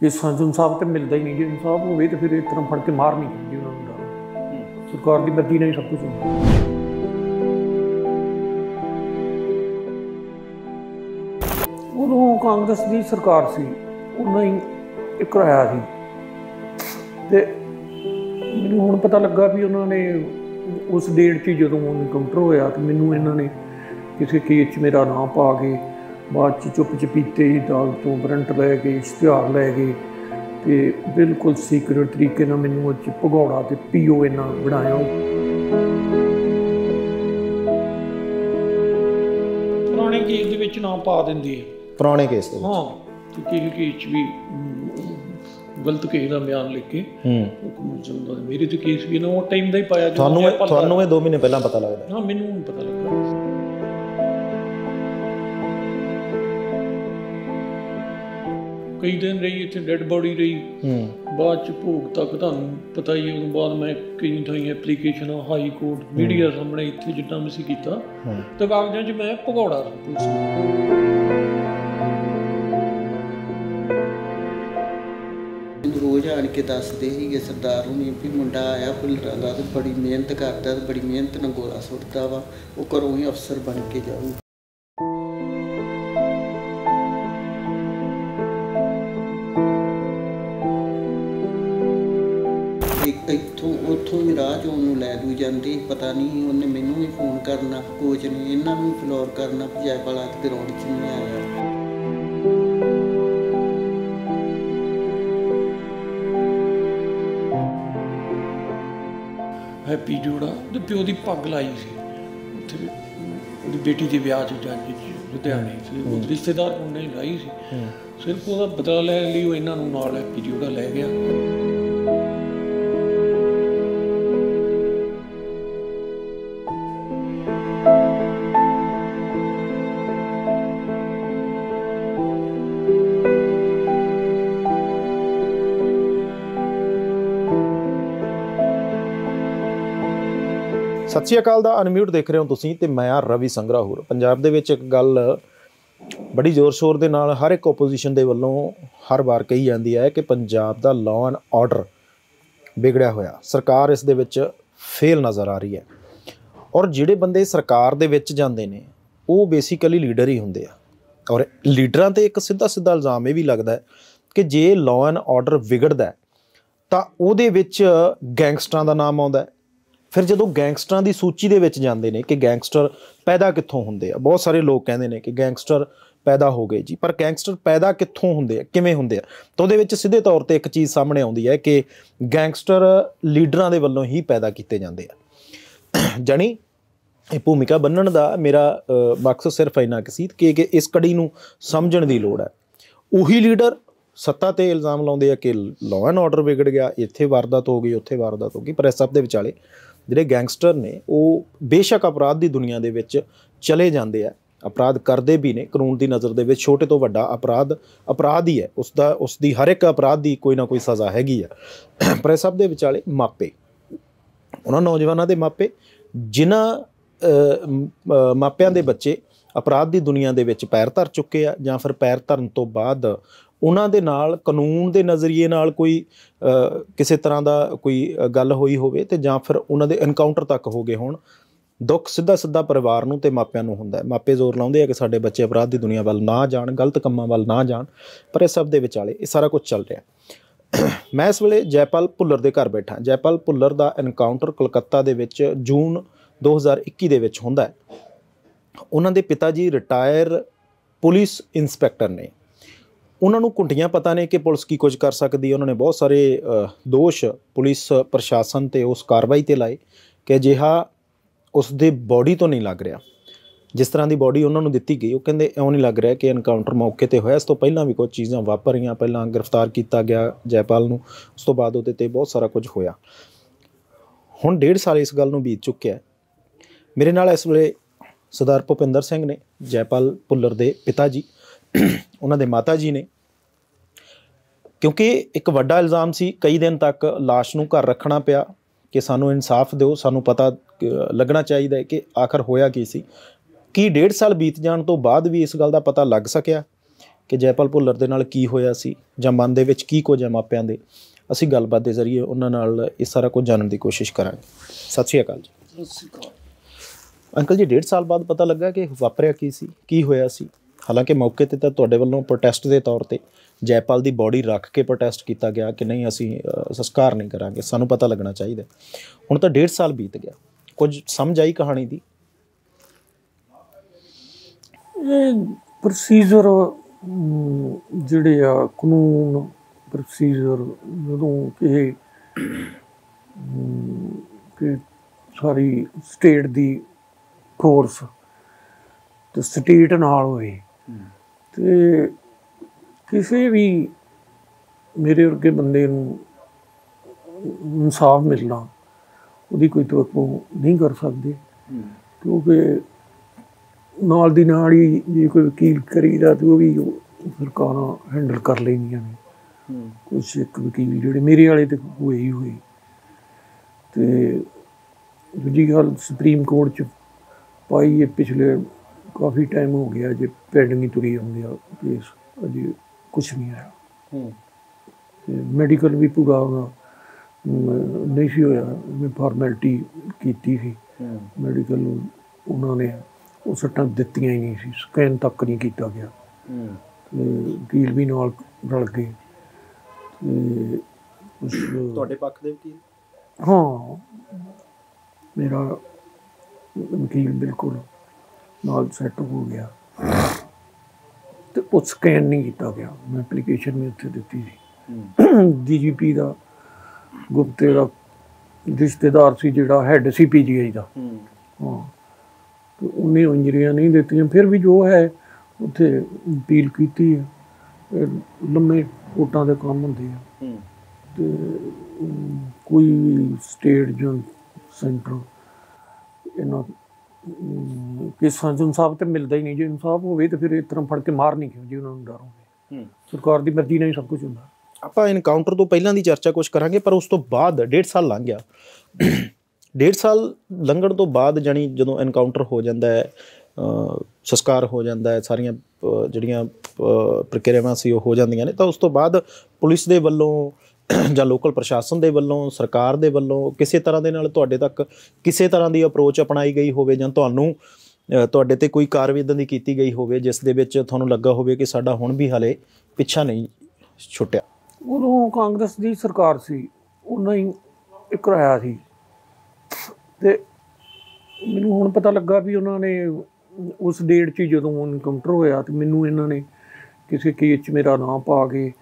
ਕਿ ਸਾਨੂੰ ਇਨਸਾਫ ਤੇ ਮਿਲਦਾ ਹੀ ਨਹੀਂ ਜੇ ਇਨਸਾਫ ਹੋਵੇ ਤੇ ਫਿਰ ਇਸ ਤਰ੍ਹਾਂ ਫੜ ਕੇ ਮਾਰ ਨਹੀਂ ਚਾਹੀਦੀ ਉਹਨਾਂ ਨੂੰ ਡਰ ਸਰਕਾਰ ਦੀ ਮਰਜ਼ੀ ਨਾਲ ਸਭ ਕੁਝ ਉਦੋਂ ਕਾਂਗਰਸ ਦੀ ਸਰਕਾਰ ਸੀ ਉਹਨਾਂ ਹੀ ਇਹ ਕਰਾਇਆ ਸੀ। ਤੇ ਮੈਨੂੰ ਹੁਣ ਪਤਾ ਲੱਗਾ ਵੀ ਉਹਨਾਂ ਨੇ ਉਸ ਡੇਟ 'ਚ ਜਦੋਂ ਇਨਕਾਊਂਟਰ ਹੋਇਆ ਤੇ ਮੈਨੂੰ ਇਹਨਾਂ ਨੇ ਕਿਸੇ ਕੇਸ 'ਚ ਮੇਰਾ ਨਾਮ ਪਾ ਕੇ ਬਾਅਦ 'ਚ ਚੁੱਪ ਚਪੀਤੇ ਹੀ ਦਾਲ ਤੋਂ ਵਾਰੰਟ ਲੈ ਕੇ ਇਸ਼ਤਿਹਾਰ ਲੈ ਗਏ ਤੇ ਬਿਲਕੁਲ ਸੀਕ੍ਰੀਟ ਤਰੀਕੇ ਨਾਲ ਮੈਨੂੰ ਉਹ 'ਚ ਭਗੌੜਾ ਤੇ ਪੀਓ ਇਹਨਾਂ ਬਣਾਇਆ। ਪੁਰਾਣੇ ਕੇਸ ਦੇ ਵਿੱਚ ਨਾਮ ਪਾ ਦਿੰਦੇ ਆ। ਪੁਰਾਣੇ ਕੇਸ ਦੇ ਹਾਂ ਤੇ ਕਿਸੇ ਵੀ ਗਲਤ ਕੇਸ ਦਾ ਬਿਆਨ ਲਿਖ ਕੇ ਹੂੰ। ਮੇਰੇ ਤੇ ਕੇਸ ਵੀ ਨਾ ਉਹ ਟਾਈਮ ਦਾ ਹੀ ਪਾਇਆ ਤੁਹਾਨੂੰ ਤੁਹਾਨੂੰ ਇਹ 2 ਮਹੀਨੇ ਪਹਿਲਾਂ ਪਤਾ ਲੱਗਦਾ। ਹਾਂ ਮੈਨੂੰ ਹੁਣ ਪਤਾ ਲੱਗਾ ਕਈ ਦਿਨ ਰਹੀ ਇੱਥੇ ਡੈੱਡ ਬੋਡੀ ਰਹੀ। ਹੂੰ। ਬਾਅਦ ਚ ਭੋਗ ਤੱਕ ਤੁਹਾਨੂੰ ਪਤਾ ਹੀ ਹੈ ਉਦੋਂ ਬਾਅਦ ਮੈਂ ਕਈ ਥਾਈਂ ਐਪਲੀਕੇਸ਼ਨ ਹਾਈ ਕੋਰਟ ਮੀਡੀਆ ਸਾਹਮਣੇ ਇੱਥੇ ਜਿੱਦਾਂ ਮੈਂ ਸੀ ਕੀਤਾ। ਤੇ ਕਾਗਜ਼ਾਂ 'ਚ ਮੈਂ ਭਗੌੜਾ ਸੀ ਪੁਲਿਸ ਰੋਜ਼ ਆਣ ਕੇ ਦੱਸਦੇ ਸੀਗੇ ਸਰਦਾਰ ਹੁਣੀ ਵੀ ਮੁੰਡਾ ਆਇਆ ਭੁੱਲਰਾਂ ਦਾ ਤੇ ਬੜੀ ਮਿਹਨਤ ਕਰਦਾ ਤੇ ਬੜੀ ਮਿਹਨਤ ਨਾਲ ਗੋਲਾ ਸੁੱਟਦਾ ਵਾ ਉਹ ਘਰੋਂ ਹੀ ਅਫਸਰ ਬਣ ਕੇ ਜਾਊ ਉੱਥੋਂ ਹੀ ਰਾਹ 'ਚ ਉਹਨੂੰ ਲੈ ਦੂ ਜਾਂਦੀ ਪਤਾ ਨਹੀਂ ਉਹਨੇ ਮੈਨੂੰ ਵੀ ਫੋਨ ਕਰਨਾ ਕੋਚ ਨੇ ਇਹਨਾਂ ਨੂੰ ਵੀ ਫਲੋਰ ਕਰਨਾ ਵੀ ਜੈਪਾਲ ਆ ਗਰਾਊਂਡ 'ਚ ਨਹੀਂ ਆਇਆ। ਹੈਪੀ ਜੋੜਾ ਤੇ ਪਿਓ ਦੀ ਪੱਗ ਲਾਈ ਸੀ। ਉੱਥੇ ਵੀ ਉਹਦੀ ਬੇਟੀ ਦੇ ਵਿਆਹ 'ਚ ਜੱਜ ਲੁਧਿਆਣੇ ਸੀ ਉਹ ਰਿਸ਼ਤੇਦਾਰ ਮੁੰਡੇ ਨੇ ਲਾਈ ਸੀ। ਸਿਰਫ ਉਹਦਾ ਬਦਲਾ ਲੈਣ ਲਈ ਉਹ ਇਹਨਾਂ ਨੂੰ ਨਾਲ ਹੈਪੀ ਜੋੜਾ ਲੈ ਗਿਆ। ਸਤਿ ਸ਼੍ਰੀ ਅਕਾਲ ਦਾ ਅਨਮਿਊਟ ਦੇਖ ਰਹੇ ਹੋ ਤੁਸੀਂ ਤੇ ਮੈਂ ਆ ਰਵੀ ਸੰਗਰਾਹੁਰ। ਪੰਜਾਬ ਦੇ ਵਿੱਚ ਇੱਕ ਗੱਲ ਬੜੀ ਜ਼ੋਰ-ਸ਼ੋਰ ਦੇ ਨਾਲ ਹਰ ਇੱਕ ਆਪੋਜੀਸ਼ਨ ਦੇ ਵੱਲੋਂ ਹਰ ਵਾਰ ਕਹੀ ਜਾਂਦੀ ਹੈ ਕਿ ਪੰਜਾਬ ਦਾ ਲਾਅ ਐਂਡ ਆਰਡਰ ਵਿਗੜਿਆ ਹੋਇਆ। ਸਰਕਾਰ ਇਸ ਦੇ ਵਿੱਚ ਫੇਲ ਨਜ਼ਰ ਆ ਰਹੀ ਹੈ। ਔਰ ਜਿਹੜੇ ਬੰਦੇ ਸਰਕਾਰ ਦੇ ਵਿੱਚ ਜਾਂਦੇ ਨੇ, ਉਹ ਬੇਸਿਕਲੀ ਲੀਡਰ ਹੀ ਹੁੰਦੇ ਆ। ਔਰ ਲੀਡਰਾਂ ਤੇ ਇੱਕ ਸਿੱਧਾ ਸਿੱਧਾ ਇਲਜ਼ਾਮ ਇਹ ਵੀ ਲੱਗਦਾ ਹੈ ਕਿ ਜੇ ਲਾਅ ਐਂਡ ਆਰਡਰ ਵਿਗੜਦਾ ਤਾਂ ਉਹਦੇ ਵਿੱਚ ਗੈਂਗਸਟਰਾਂ ਦਾ ਨਾਮ ਆਉਂਦਾ ਹੈ। ਫਿਰ ਜਦੋਂ ਗੈਂਗਸਟਰਾਂ ਦੀ ਸੂਚੀ ਦੇ ਵਿੱਚ ਜਾਂਦੇ ਨੇ ਕਿ ਗੈਂਗਸਟਰ ਪੈਦਾ ਕਿੱਥੋਂ ਹੁੰਦੇ ਆ, ਬਹੁਤ ਸਾਰੇ ਲੋਕ ਕਹਿੰਦੇ ਨੇ ਕਿ ਗੈਂਗਸਟਰ ਪੈਦਾ ਹੋ ਗਏ ਜੀ, ਪਰ ਗੈਂਗਸਟਰ ਪੈਦਾ ਕਿੱਥੋਂ ਹੁੰਦੇ ਆ, ਕਿਵੇਂ ਹੁੰਦੇ ਆ? ਤਾਂ ਉਹਦੇ ਵਿੱਚ ਸਿੱਧੇ ਤੌਰ ਤੇ ਇੱਕ ਚੀਜ਼ ਸਾਹਮਣੇ ਆਉਂਦੀ ਹੈ ਕਿ ਗੈਂਗਸਟਰ ਲੀਡਰਾਂ ਦੇ ਵੱਲੋਂ ਹੀ ਪੈਦਾ ਕੀਤੇ ਜਾਂਦੇ ਆ। ਜਾਣੀ ਇਹ ਭੂਮਿਕਾ ਬੰਨਣ ਦਾ ਮੇਰਾ ਮਕਸਦ ਸਿਰਫ ਇੰਨਾ ਕਿ ਸੀ ਕਿ ਕਿ ਇਸ ਕੜੀ ਨੂੰ ਸਮਝਣ ਦੀ ਲੋੜ ਹੈ। ਉਹੀ ਲੀਡਰ ਸੱਤਾ ਤੇ ਇਲਜ਼ਾਮ ਲਾਉਂਦੇ ਆ ਕਿ ਲਾਅ ਐਂਡ ਆਰਡਰ ਵਿਗੜ ਗਿਆ, ਇੱਥੇ ਵਾਰਦਾਤ ਹੋ ਗਈ, ਉੱਥੇ ਵਾਰਦਾਤ ਹੋ ਗਈ, ਪਰ ਇਸ ਸਭ ਦੇ ਵਿਚਾਲੇ ਜਿਹੜੇ ਗੈਂਗਸਟਰ ਨੇ, ਉਹ ਬੇਸ਼ੱਕ ਅਪਰਾਧ ਦੀ ਦੁਨੀਆ ਦੇ ਵਿੱਚ ਚਲੇ ਜਾਂਦੇ ਆ। ਅਪਰਾਧ ਕਰਦੇ ਵੀ ਨੇ, ਕਾਨੂੰਨ ਦੀ ਨਜ਼ਰ ਦੇ ਵਿੱਚ ਛੋਟੇ ਤੋਂ ਵੱਡਾ ਅਪਰਾਧ ਅਪਰਾਧ ਹੀ ਹੈ। ਉਸ ਦਾ, ਉਸ ਦੀ ਹਰ ਇੱਕ ਅਪਰਾਧ ਦੀ ਕੋਈ ਨਾ ਕੋਈ ਸਜ਼ਾ ਹੈਗੀ ਆ। ਪਰ ਇਸ ਸਭ ਦੇ ਵਿਚਾਲੇ ਮਾਪੇ। ਉਹਨਾਂ ਨੌਜਵਾਨਾਂ ਦੇ ਮਾਪੇ, ਜਿਨ੍ਹਾਂ ਮਾਪਿਆਂ ਦੇ ਬੱਚੇ ਅਪਰਾਧ ਦੀ ਦੁਨੀਆ ਦੇ ਵਿੱਚ ਪੈਰ ਧਰ ਚੁੱਕੇ ਆ ਜਾਂ ਫਿਰ ਪੈਰ ਧਰਨ ਤੋਂ ਬਾਅਦ ਉਹਨਾਂ ਦੇ ਨਾਲ, ਕਾਨੂੰਨ ਦੇ ਨਜ਼ਰੀਏ ਨਾਲ ਕੋਈ ਕਿਸੇ ਤਰ੍ਹਾਂ ਦਾ ਕੋਈ ਗੱਲ ਹੋਈ ਹੋਵੇ ਤੇ ਜਾਂ ਫਿਰ ਉਹਨਾਂ ਦੇ ਐਨਕਾਊਂਟਰ ਤੱਕ ਹੋ ਗਏ ਹੋਣ, ਦੁੱਖ ਸਿੱਧਾ ਸਿੱਧਾ ਪਰਿਵਾਰ ਨੂੰ ਤੇ ਮਾਪਿਆਂ ਨੂੰ ਹੁੰਦਾ ਹੈ। ਮਾਪੇ ਜ਼ੋਰ ਲਾਉਂਦੇ ਆ ਕਿ ਸਾਡੇ ਬੱਚੇ ਅਪਰਾਧ ਦੀ ਦੁਨੀਆ ਵੱਲ ਨਾ ਜਾਣ, ਗਲਤ ਕੰਮਾਂ ਵੱਲ ਨਾ ਜਾਣ, ਪਰ ਇਹ ਸਭ ਦੇ ਵਿਚਾਲੇ, ਇਹ ਸਾਰਾ ਕੁਝ ਚੱਲ ਰਿਹਾ। ਮੈਂ ਇਸ ਵੇਲੇ ਜੈਪਾਲ ਭੁੱਲਰ ਦੇ ਘਰ ਬੈਠਾ। ਜੈਪਾਲ ਭੁੱਲਰ ਦਾ ਐਨਕਾਊਂਟਰ ਕਲਕੱਤਾ ਦੇ ਵਿੱਚ ਜੂਨ 2021 ਦੇ ਵਿੱਚ ਹੁੰਦਾ ਹੈ। ਉਹਨਾਂ ਦੇ ਪਿਤਾ ਜੀ ਰਿਟਾਇਰ ਪੁਲਿਸ ਇੰਸਪੈਕਟਰ ਨੇ। ਉਹਨਾਂ ਨੂੰ ਕੁੰਡੀਆਂ ਪਤਾ ਨੇ ਕਿ ਪੁਲਿਸ ਕੀ ਕੁਝ ਕਰ ਸਕਦੀ ਹੈ। ਉਹਨਾਂ ਨੇ ਬਹੁਤ ਸਾਰੇ ਦੋਸ਼ ਪੁਲਿਸ, ਪ੍ਰਸ਼ਾਸਨ ਤੇ ਉਸ ਕਾਰਵਾਈ ਤੇ ਲਾਏ ਕਿ ਅਜਿਹਾ ਉਸ ਦੇ ਬਾਡੀ ਤੋਂ ਨਹੀਂ ਲੱਗ ਰਿਹਾ। ਜਿਸ ਤਰ੍ਹਾਂ ਦੀ ਬਾਡੀ ਉਹਨਾਂ ਨੂੰ ਦਿੱਤੀ ਗਈ, ਉਹ ਕਹਿੰਦੇ ਇਉਂ ਨਹੀਂ ਲੱਗ ਰਿਹਾ ਕਿ ਐਨਕਾਊਂਟਰ ਮੌਕੇ ਤੇ ਹੋਇਆ। ਇਸ ਤੋਂ ਪਹਿਲਾਂ ਵੀ ਕੁਝ ਚੀਜ਼ਾਂ ਵਾਪਰ ਰਹੀਆਂ ਪਹਿਲਾਂ ਗ੍ਰਿਫਤਾਰ ਕੀਤਾ ਗਿਆ ਜੈਪਾਲ ਨੂੰ। ਉਸ ਤੋਂ ਬਾਅਦ ਉਹਦੇ ਤੇ ਬਹੁਤ ਸਾਰਾ ਕੁਝ ਹੋਇਆ। ਹੁਣ ਡੇਢ ਸਾਲ ਇਸ ਗੱਲ ਨੂੰ ਬੀਤ ਚੁੱਕਿਆ ਮੇਰੇ ਨਾਲ ਇਸ ਵੇਲੇ ਸਰਦਾਰ ਭੁਪਿੰਦਰ ਸਿੰਘ ਨੇ, ਜੈਪਾਲ ਭੁੱਲਰ ਦੇ ਪਿਤਾ ਜੀ। ਉਹਨਾਂ ਦੇ ਮਾਤਾ ਜੀ ਨੇ। ਕਿਉਂਕਿ ਇੱਕ ਵੱਡਾ ਇਲਜ਼ਾਮ ਸੀ ਕਈ ਦਿਨ ਤੱਕ লাশ ਨੂੰ ਘਰ ਰੱਖਣਾ ਪਿਆ ਕਿ ਸਾਨੂੰ ਇਨਸਾਫ ਦਿਓ ਸਾਨੂੰ ਪਤਾ ਲੱਗਣਾ ਚਾਹੀਦਾ ਹੈ ਕਿ ਆਖਰ ਹੋਇਆ ਕੀ ਸੀ। ਕੀ ਡੇਢ ਸਾਲ ਬੀਤ ਜਾਣ ਤੋਂ ਬਾਅਦ ਵੀ ਇਸ ਗੱਲ ਦਾ ਪਤਾ ਲੱਗ ਸਕਿਆ ਕਿ ਜੈਪਾਲ ਭੁੱਲਰ ਦੇ ਨਾਲ ਕੀ ਹੋਇਆ ਸੀ ਜਾਂ ਮਨ ਦੇ ਵਿੱਚ ਕੀ ਕੁਝ ਹੈ ਮਾਪਿਆਂ ਦੇ? ਅਸੀਂ ਗੱਲਬਾਤ ਦੇ ਜ਼ਰੀਏ ਉਹਨਾਂ ਨਾਲ ਇਹ ਸਾਰਾ ਕੁਝ ਜਾਣਨ ਦੀ ਕੋਸ਼ਿਸ਼ ਕਰਾਂਗੇ। ਸਤਿ ਸ਼੍ਰੀ ਅਕਾਲ ਜੀ। ਅੰਕਲ ਜੀ ਡੇਢ ਸਾਲ ਬਾਅਦ ਪਤਾ ਲੱਗਾ ਕਿ ਵਾਪਰਿਆ ਕੀ ਸੀ ਕੀ ਹੋਇਆ ਸੀ? ਹਾਲਾਂਕਿ ਮੌਕੇ ਤੇ ਤਾਂ ਤੁਹਾਡੇ ਵੱਲੋਂ ਪ੍ਰੋਟੈਸਟ ਦੇ ਤੌਰ ਤੇ ਜੈਪਾਲ ਦੀ ਬਾਡੀ ਰੱਖ ਕੇ ਪ੍ਰੋਟੈਸਟ ਕੀਤਾ ਗਿਆ ਕਿ ਨਹੀਂ ਅਸੀਂ ਅ, ਸੰਸਕਾਰ ਨਹੀਂ ਕਰਾਂਗੇ ਸਾਨੂੰ ਪਤਾ ਲੱਗਣਾ ਚਾਹੀਦਾ ਹੁਣ ਤਾਂ ਡੇਢ ਸਾਲ ਬੀਤ ਗਿਆ। ਕੁਝ ਸਮਝ ਆਈ ਕਹਾਣੀ ਦੀ? ਇਹ ਪ੍ਰੋਸੀਜਰ ਜਿਹੜੇ ਆ ਕਾਨੂੰਨ ਪ੍ਰੋਸੀਜਰ ਜਦੋਂ ਕਿ ਕਿ ਸਾਰੀ ਸਟੇਟ ਦੀ ਫੋਰਸ ਤੇ ਸਟੇਟ ਨਾਲ ਹੋਏ। ਤੇ ਕਿਸੇ ਵੀ ਮੇਰੇ ਵਰਗੇ ਬੰਦੇ ਨੂੰ ਇਨਸਾਫ ਮਿਲਣਾ ਉਹਦੀ ਕੋਈ ਤਵੱਕੋ ਨਹੀਂ ਕਰ ਸਕਦੇ। ਕਿਉਂਕਿ ਨਾਲ ਦੀ ਨਾਲ ਹੀ ਜੇ ਕੋਈ ਵਕੀਲ ਕਰੀਦਾ ਤੇ ਉਹ ਵੀ ਸਰਕਾਰਾਂ ਹੈਂਡਲ ਕਰ ਲੈਂਦੀਆਂ ਨੇ। ਕੁਛ ਇੱਕ ਵਕੀਲ ਜਿਹੜੇ ਮੇਰੇ ਵਾਲੇ ਤੇ ਹੋਏ ਹੀ ਹੋਏ। ਤੇ ਦੂਜੀ ਗੱਲ ਸੁਪਰੀਮ ਕੋਰਟ ਚ ਪਾਈ ਹੈ ਪਿਛਲੇ ਕਾਫੀ ਟਾਈਮ ਹੋ ਗਿਆ ਜੇ ਪੈਂਡਿੰਗ ਹੀ ਤੁਰੀ ਹੁੰਦੀ ਆ ਕੇਸ ਅਜੇ ਕੁਛ ਨਹੀਂ ਆਇਆ। ਤੇ ਮੈਡੀਕਲ ਵੀ ਪੂਰਾ ਅਮ, ਨਹੀਂ ਸੀ ਹੋਇਆ ਮੈਂ ਫਾਰਮੈਲਿਟੀ ਕੀਤੀ ਸੀ। ਮੈਡੀਕਲ ਉਹਨਾਂ ਨੇ ਉਹ ਸੱਟਾਂ ਦਿੱਤੀਆਂ ਹੀ ਨਹੀਂ ਸੀ ਸਕੈਨ ਤੱਕ ਨਹੀਂ ਕੀਤਾ ਗਿਆ। ਤੇ ਵਕੀਲ ਵੀ ਨਾਲ ਰਲ ਗਏ। ਤੇ ਕੁਛ ਤੁਹਾਡੇ ਪੱਖ ਦੇ ਵਕੀਲ? ਹਾਂ। ਮੇਰਾ ਵਕੀਲ ਬਿਲਕੁਲ ਨਾਲ ਸੈੱਟ ਹੋ ਗਿਆ। ਤੇ ਉਹ ਸਕੈਨ ਨਹੀਂ ਕੀਤਾ ਗਿਆ। ਮੈਂ ਐਪਲੀਕੇਸ਼ਨ ਵੀ ਉੱਥੇ ਦਿੱਤੀ ਸੀ। ਡੀਜੀਪੀ ਦਾ ਗੁਪਤੇ ਦਾ ਰਿਸ਼ਤੇਦਾਰ ਸੀ ਜਿਹੜਾ ਹੈੱਡ ਸੀ ਪੀਜੀਆਈ ਦਾ। ਹਾਂ। ਤੇ ਉਹਨੇ ਇੰਜਰੀਆਂ ਨਹੀਂ ਦਿੱਤੀਆਂ। ਫਿਰ ਵੀ ਜੋ ਹੈ ਉੱਥੇ ਅਪੀਲ ਕੀਤੀ ਹੈ। ਲੰਮੇ ਕੋਟਾਂ ਦੇ ਕੰਮ ਹੁੰਦੇ ਆ। ਤੇ ਕੋਈ ਸਟੇਟ ਜਾਂ ਸੈਂਟਰ ਇਹਨਾਂ ਕੇਸਾਂ 'ਚ ਇਨਸਾਫ ਤੇ ਮਿਲਦਾ ਹੀ ਨਹੀਂ ਜੇ ਇਨਸਾਫ ਹੋਵੇ ਤਾਂ ਫਿਰ ਇਸ ਤਰ੍ਹਾਂ ਫੜ ਕੇ ਮਾਰ ਨਹੀਂ ਕਿਉਂ ਜੀ ਉਹਨਾਂ ਨੂੰ ਡਰ ਹੋਵੇ ਸਰਕਾਰ ਦੀ ਮਰਜ਼ੀ ਨਾਲ ਹੀ ਸਭ ਕੁਝ ਹੁੰਦਾ। ਆਪਾਂ ਇਨਕਾਊਂਟਰ ਤੋਂ ਪਹਿਲਾਂ ਦੀ ਚਰਚਾ ਕੁਝ ਕਰਾਂਗੇ ਪਰ ਉਸ ਤੋਂ ਬਾਅਦ ਡੇਢ ਸਾਲ ਲੰਘ ਗਿਆ। ਡੇਢ ਸਾਲ ਲੰਘਣ ਤੋਂ ਬਾਅਦ ਜਾਨੀ ਜਦੋਂ ਐਨਕਾਊਂਟਰ ਹੋ ਜਾਂਦਾ ਹੈ ਸੰਸਕਾਰ ਹੋ ਜਾਂਦਾ ਹੈ ਸਾਰੀਆਂ ਜਿਹੜੀਆਂ ਪ੍ਰਕਿਰਿਆਵਾਂ ਸੀ ਉਹ ਹੋ ਜਾਂਦੀਆਂ ਨੇ ਤਾਂ ਉਸ ਤੋਂ ਬਾਅਦ ਪੁਲਿਸ ਦੇ ਵੱਲੋਂ ਜਾਂ ਲੋਕਲ ਪ੍ਰਸ਼ਾਸਨ ਦੇ ਵੱਲੋਂ, ਸਰਕਾਰ ਦੇ ਵੱਲੋਂ, ਕਿਸੇ ਤਰ੍ਹਾਂ ਦੇ ਨਾਲ ਤੁਹਾਡੇ ਤੱਕ ਕਿਸੇ ਤਰ੍ਹਾਂ ਦੀ ਅਪਰੋਚ ਅਪਣਾਈ ਗਈ ਹੋਵੇ ਜਾਂ ਤੁਹਾਨੂੰ ਤੁਹਾਡੇ ਤੇ ਕੋਈ ਕਾਰਵਾਈ ਇੱਦਾਂ ਦੀ ਕੀਤੀ ਗਈ ਹੋਵੇ ਜਿਸ ਦੇ ਵਿੱਚ ਤੁਹਾਨੂੰ ਲੱਗਾ ਹੋਵੇ ਕਿ ਸਾਡਾ ਹੁਣ ਵੀ ਹਲੇ ਪਿੱਛਾ ਨਹੀਂ ਛੁੱਟਿਆ? ਉਦੋਂ ਕਾਂਗਰਸ ਦੀ ਸਰਕਾਰ ਸੀ ਉਹਨਾਂ ਹੀ ਇਹ ਕਰਾਇਆ ਸੀ। ਤੇ ਮੈਨੂੰ ਹੁਣ ਪਤਾ ਲੱਗਾ ਵੀ ਉਹਨਾਂ ਨੇ ਉਸ ਡੇਟ 'ਚ ਹੀ ਜਦੋਂ ਇਨਕਾਊਂਟਰ ਹੋਇਆ ਤੇ ਮੈਨੂੰ ਇਹਨਾਂ ਨੇ ਕਿਸੇ ਕੇਸ 'ਚ ਮੇਰਾ ਨਾਮ ਪਾ ਕੇ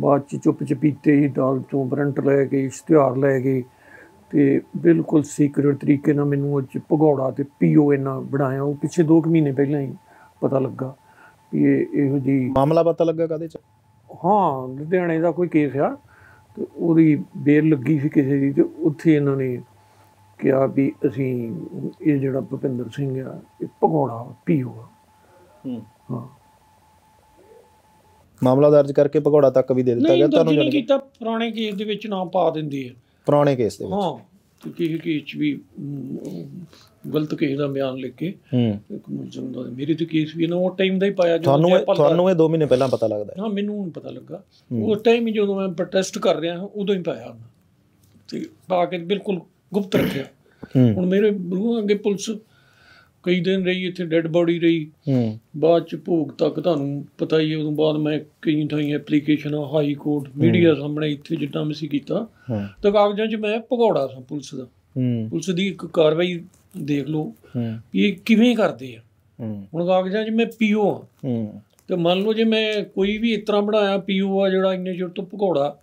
ਬਾਅਦ 'ਚ ਚੁੱਪ ਚਪੀਤੇ ਹੀ ਦਾਲ ਤੋਂ ਵਾਰੰਟ ਲੈ ਕੇ ਇਸ਼ਤਿਹਾਰ ਲੈ ਗਏ ਤੇ ਬਿਲਕੁਲ ਸੀਕ੍ਰੀਟ ਤਰੀਕੇ ਨਾਲ ਮੈਨੂੰ ਉਹ 'ਚ ਭਗੌੜਾ ਤੇ ਪੀਓ ਇਹਨਾਂ ਬਣਾਇਆ। ਉਹ ਪਿੱਛੇ 2 ਮਹੀਨੇ ਪਹਿਲਾਂ ਹੀ ਪਤਾ ਲੱਗਾ ਵੀ ਇਹ ਇਹੋ ਜੀ ਮਾਮਲਾ ਪਤਾ ਲੱਗਾ ਕਦੇ ਚ? ਹਾਂ ਲੁਧਿਆਣੇ ਦਾ ਕੋਈ ਕੇਸ ਆ ਤੇ ਉਹਦੀ ਬੇਲ ਲੱਗੀ ਸੀ ਕਿਸੇ ਦੀ ਤੇ ਉੱਥੇ ਇਹਨਾਂ ਨੇ ਕਿਹਾ ਵੀ ਅਸੀਂ ਇਹ ਜਿਹੜਾ ਭੁਪਿੰਦਰ ਸਿੰਘ ਆ ਇਹ ਭਗੌੜਾ ਪੀਓ ਆ। ਹਾਂ। ਮਾਮਲਾ ਦਰਜ ਕਰਕੇ ਭਗੌੜਾ ਤੱਕ ਵੀ ਦੇ ਦਿੱਤਾ ਗਿਆ ਤੁਹਾਨੂੰ ਨਹੀਂ ਕੀਤਾ ਪੁਰਾਣੇ ਕੇਸ ਦੇ ਵਿੱਚ ਨਾਮ ਪਾ ਦਿੰਦੇ ਆ। ਪੁਰਾਣੇ ਕੇਸ ਦੇ ਵਿੱਚ। ਹਾਂ ਕਿਸੇ ਕੇਸ 'ਚ ਵੀ ਗਲਤ ਕੇਸ ਦਾ ਬਿਆਨ ਲਿਖ ਕੇ ਹੂੰ। ਇੱਕ ਮੁਲਜ਼ਮ ਦਾ ਮੇਰੇ ਤੇ ਕੇਸ ਵੀ ਇਹਨਾਂ ਉਹ ਟਾਈਮ ਦਾ ਹੀ ਪਾਇਆ ਜਦੋਂ ਤੁਹਾਨੂੰ ਤੁਹਾਨੂੰ ਇਹ 2 ਮਹੀਨੇ ਪਹਿਲਾਂ ਪਤਾ ਲੱਗਦਾ ਹੈ। ਹਾਂ ਮੈਨੂੰ ਹੁਣ ਪਤਾ ਲੱਗਾ। ਉਸ ਟਾਈਮ ਹੀ ਜਦੋਂ ਮੈਂ ਪ੍ਰੋਟੈਸਟ ਕਰ ਰਿਹਾ ਹਾਂ ਉਦੋਂ ਹੀ ਪਾਇਆ ਤੇ ਪਾ ਕੇ ਬਿਲਕੁਲ ਗੁਪਤ ਰੱਖਿਆ। ਹੂੰ। ਹੁਣ ਮੇਰੇ ਬਰੂਹਾਂ ਅੱਗੇ ਪੁਲਿਸ ਕਈ ਦਿਨ ਰਹੀ ਇੱਥੇ ਡੈੱਡ ਬਾਡੀ ਰਹੀ। ਹੂੰ। ਬਾਅਦ ਚ ਭੋਗ ਤੱਕ ਤੁਹਾਨੂੰ ਪਤਾ ਹੀ ਹੈ ਉਦੋਂ ਬਾਅਦ ਮੈਂ ਕਈ ਥਾਈਂ ਐਪਲੀਕੇਸ਼ਨ ਹਾਈ ਕੋਰਟ ਮੀਡੀਆ ਸਾਹਮਣੇ ਇੱਥੇ ਜਿੱਦਾਂ ਮੈਂ ਸੀ ਕੀਤਾ। ਤਾਂ ਕਾਗਜ਼ਾਂ 'ਚ ਮੈਂ ਭਗੌੜਾ ਸਾਂ ਪੁਲਿਸ ਦਾ। ਹੂੰ। ਪੁਲਿਸ ਦੀ ਇੱਕ ਕਾਰਵਾਈ ਦੇਖ ਲਓ ਇਹ ਕਿਵੇਂ ਕਰਦੇ ਆ। ਹੂੰ। ਹੁਣ ਕਾਗਜ਼ਾਂ 'ਚ ਮੈਂ ਪੀਓ ਆ। ਹੂੰ। ਤੇ ਮੰਨ ਲਓ ਜੇ ਮੈਂ ਕੋਈ ਵੀ ਇਸ ਤਰ੍ਹਾਂ ਬਣਾਇਆ ਪੀਓ ਆ ਜਿਹੜਾ ਇੰਨੇ ਚਿਰ ਤੋਂ ਭਗੌੜਾ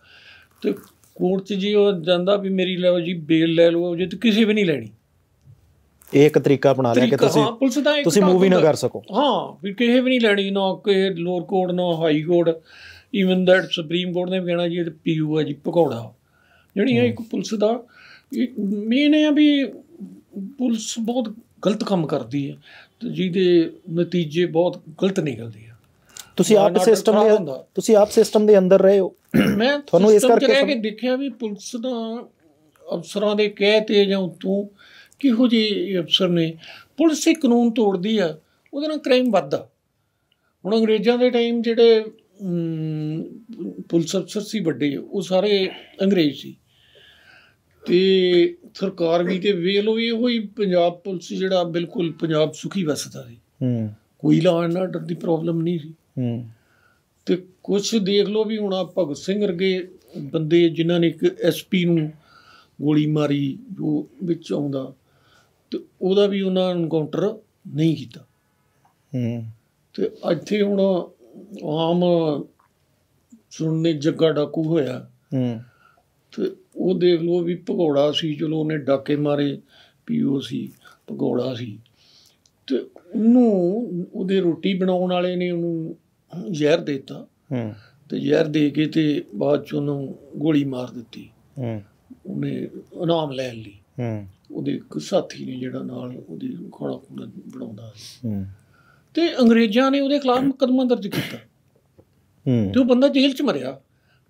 ਤੇ ਕੋਰਟ 'ਚ ਜੀ ਉਹ ਜਾਂਦਾ ਵੀ ਮੇਰੀ ਲਓ ਜੀ ਬੇਲ ਲੈ ਲਓ ਜੇ ਤੇ ਕਿਸੇ ਵੀ ਨਹੀਂ ਲੈਣੀ। ਇਹ ਇੱਕ ਤਰੀਕਾ ਬਣਾ ਲਿਆ ਕਿ ਤੁਸੀਂ ਹਾਂ ਤੁਸੀਂ ਮੂਵੀ ਨਾ। ਕਰ ਸਕੋ। ਹਾਂ ਵੀ ਕਿਸੇ ਵੀ ਨਹੀਂ ਲੈਣੀ ਨਾ ਕਿਸੇ ਲੋਅਰ ਕੋਰਟ ਨਾ high court even that supreme court ਨੇ ਵੀ ਕਹਿਣਾ ਜੀ ਇਹ ਪੀਯੂ ਹੈ ਜੀ ਭਗੌੜਾ। ਜਿਹੜੀ ਇਹ ਇੱਕ ਪੁਲਿਸ ਦਾ ਮੇਨ ਆ ਵੀ ਪੁਲਿਸ ਬਹੁਤ ਗਲਤ ਕੰਮ ਕਰਦੀ ਹੈ ਤੇ ਜਿਹਦੇ ਨਤੀਜੇ ਬਹੁਤ ਗਲਤ ਨਿਕਲਦੇ ਆ। ਤੁਸੀਂ ਆਪ ਸਿਸਟਮ ਦੇ। ਤੁਸੀਂ ਆਪ ਸਿਸਟਮ ਦੇ ਅੰਦਰ ਰਹੇ ਹੋ। ਮੈਂ ਤੁਹਾਨੂੰ ਇਸ ਕਰਕੇ ਕੇ ਦੇਖਿਆ ਵੀ ਪੁਲਿਸ ਦਾ ਅਫਸਰਾਂ ਦੇ ਕਹਿ ਤੇ ਜਾਂ ਉਤੋਂ ਕਿਹੋ ਜਿਹੇ ਅਫਸਰ ਨੇ? ਪੁਲਿਸ ਇਹ ਕਾਨੂੰਨ ਤੋੜਦੀ ਆ ਉਹਦੇ ਨਾਲ ਕ੍ਰਾਈਮ ਵੱਧਦਾ। ਹੁਣ ਅੰਗਰੇਜ਼ਾਂ ਦੇ ਟਾਈਮ ਜਿਹੜੇ ਪੁਲਿਸ ਅਫਸਰ ਸੀ ਵੱਡੇ ਉਹ ਸਾਰੇ ਅੰਗਰੇਜ਼ ਸੀ। ਤੇ ਸਰਕਾਰ ਵੀ ਤੇ ਵੇਖ ਲਓ ਵੀ ਇਹੋ ਹੀ ਪੰਜਾਬ ਪੁਲਿਸ ਜਿਹੜਾ ਬਿਲਕੁਲ ਪੰਜਾਬ ਸੁਖੀ ਵਸਦਾ ਸੀ। ਹੂੰ। ਕੋਈ ਲਾਅ ਐਂਡ ਆਰਡਰ ਦੀ ਪ੍ਰੋਬਲਮ ਨਹੀਂ ਸੀ। ਹੂੰ। ਤੇ ਕੁਝ ਦੇਖ ਲਓ ਵੀ ਹੁਣ ਆ ਭਗਤ ਸਿੰਘ ਵਰਗੇ ਬੰਦੇ ਜਿਨ੍ਹਾਂ ਨੇ ਇੱਕ ਐਸਪੀ ਨੂੰ ਗੋਲੀ ਮਾਰੀ ਜੋ ਵਿੱਚ ਆਉਂਦਾ। ਤੇ ਉਹਦਾ ਵੀ ਉਹਨਾਂ ਐਨਕਾਊਂਟਰ ਨਹੀਂ ਕੀਤਾ। ਹੂੰ। ਤੇ ਇੱਥੇ ਹੁਣ ਆਮ ਸੁਣਨੇ ਜੱਗਾ ਡਾਕੂ ਹੋਇਆ। ਹੂੰ। ਤੇ ਉਹ ਦੇਖ ਲਓ ਵੀ ਭਗੌੜਾ ਸੀ ਚਲੋ ਉਹਨੇ ਡਾਕੇ ਮਾਰੇ ਪੀਓ ਸੀ ਭਗੌੜਾ ਸੀ। ਤੇ ਉਹਨੂੰ ਉਹਦੇ ਰੋਟੀ ਬਣਾਉਣ ਵਾਲੇ ਨੇ ਉਹਨੂੰ ਜ਼ਹਿਰ ਦਿੱਤਾ। ਹੂੰ। ਤੇ ਜ਼ਹਿਰ ਦੇ ਕੇ ਤੇ ਬਾਅਦ ਚ ਉਹਨੂੰ ਗੋਲੀ ਮਾਰ ਦਿੱਤੀ। ਹੂੰ। ਉਹਨੇ ਇਨਾਮ ਲੈਣ ਲਈ। ਹੂੰ। ਉਹਦੇ ਇੱਕ ਸਾਥੀ ਨੇ ਜਿਹੜਾ ਨਾਲ ਉਹਦੀ ਖਾਣਾ ਖੁਣਾ ਬਣਾਉਂਦਾ ਸੀ। ਹੂੰ। ਤੇ ਅੰਗਰੇਜ਼ਾਂ ਨੇ ਉਹਦੇ ਖਿਲਾਫ ਮੁਕੱਦਮਾ ਦਰਜ ਕੀਤਾ। ਹੂੰ। ਤੇ ਉਹ ਬੰਦਾ ਜੇਲ੍ਹ 'ਚ ਮਰਿਆ।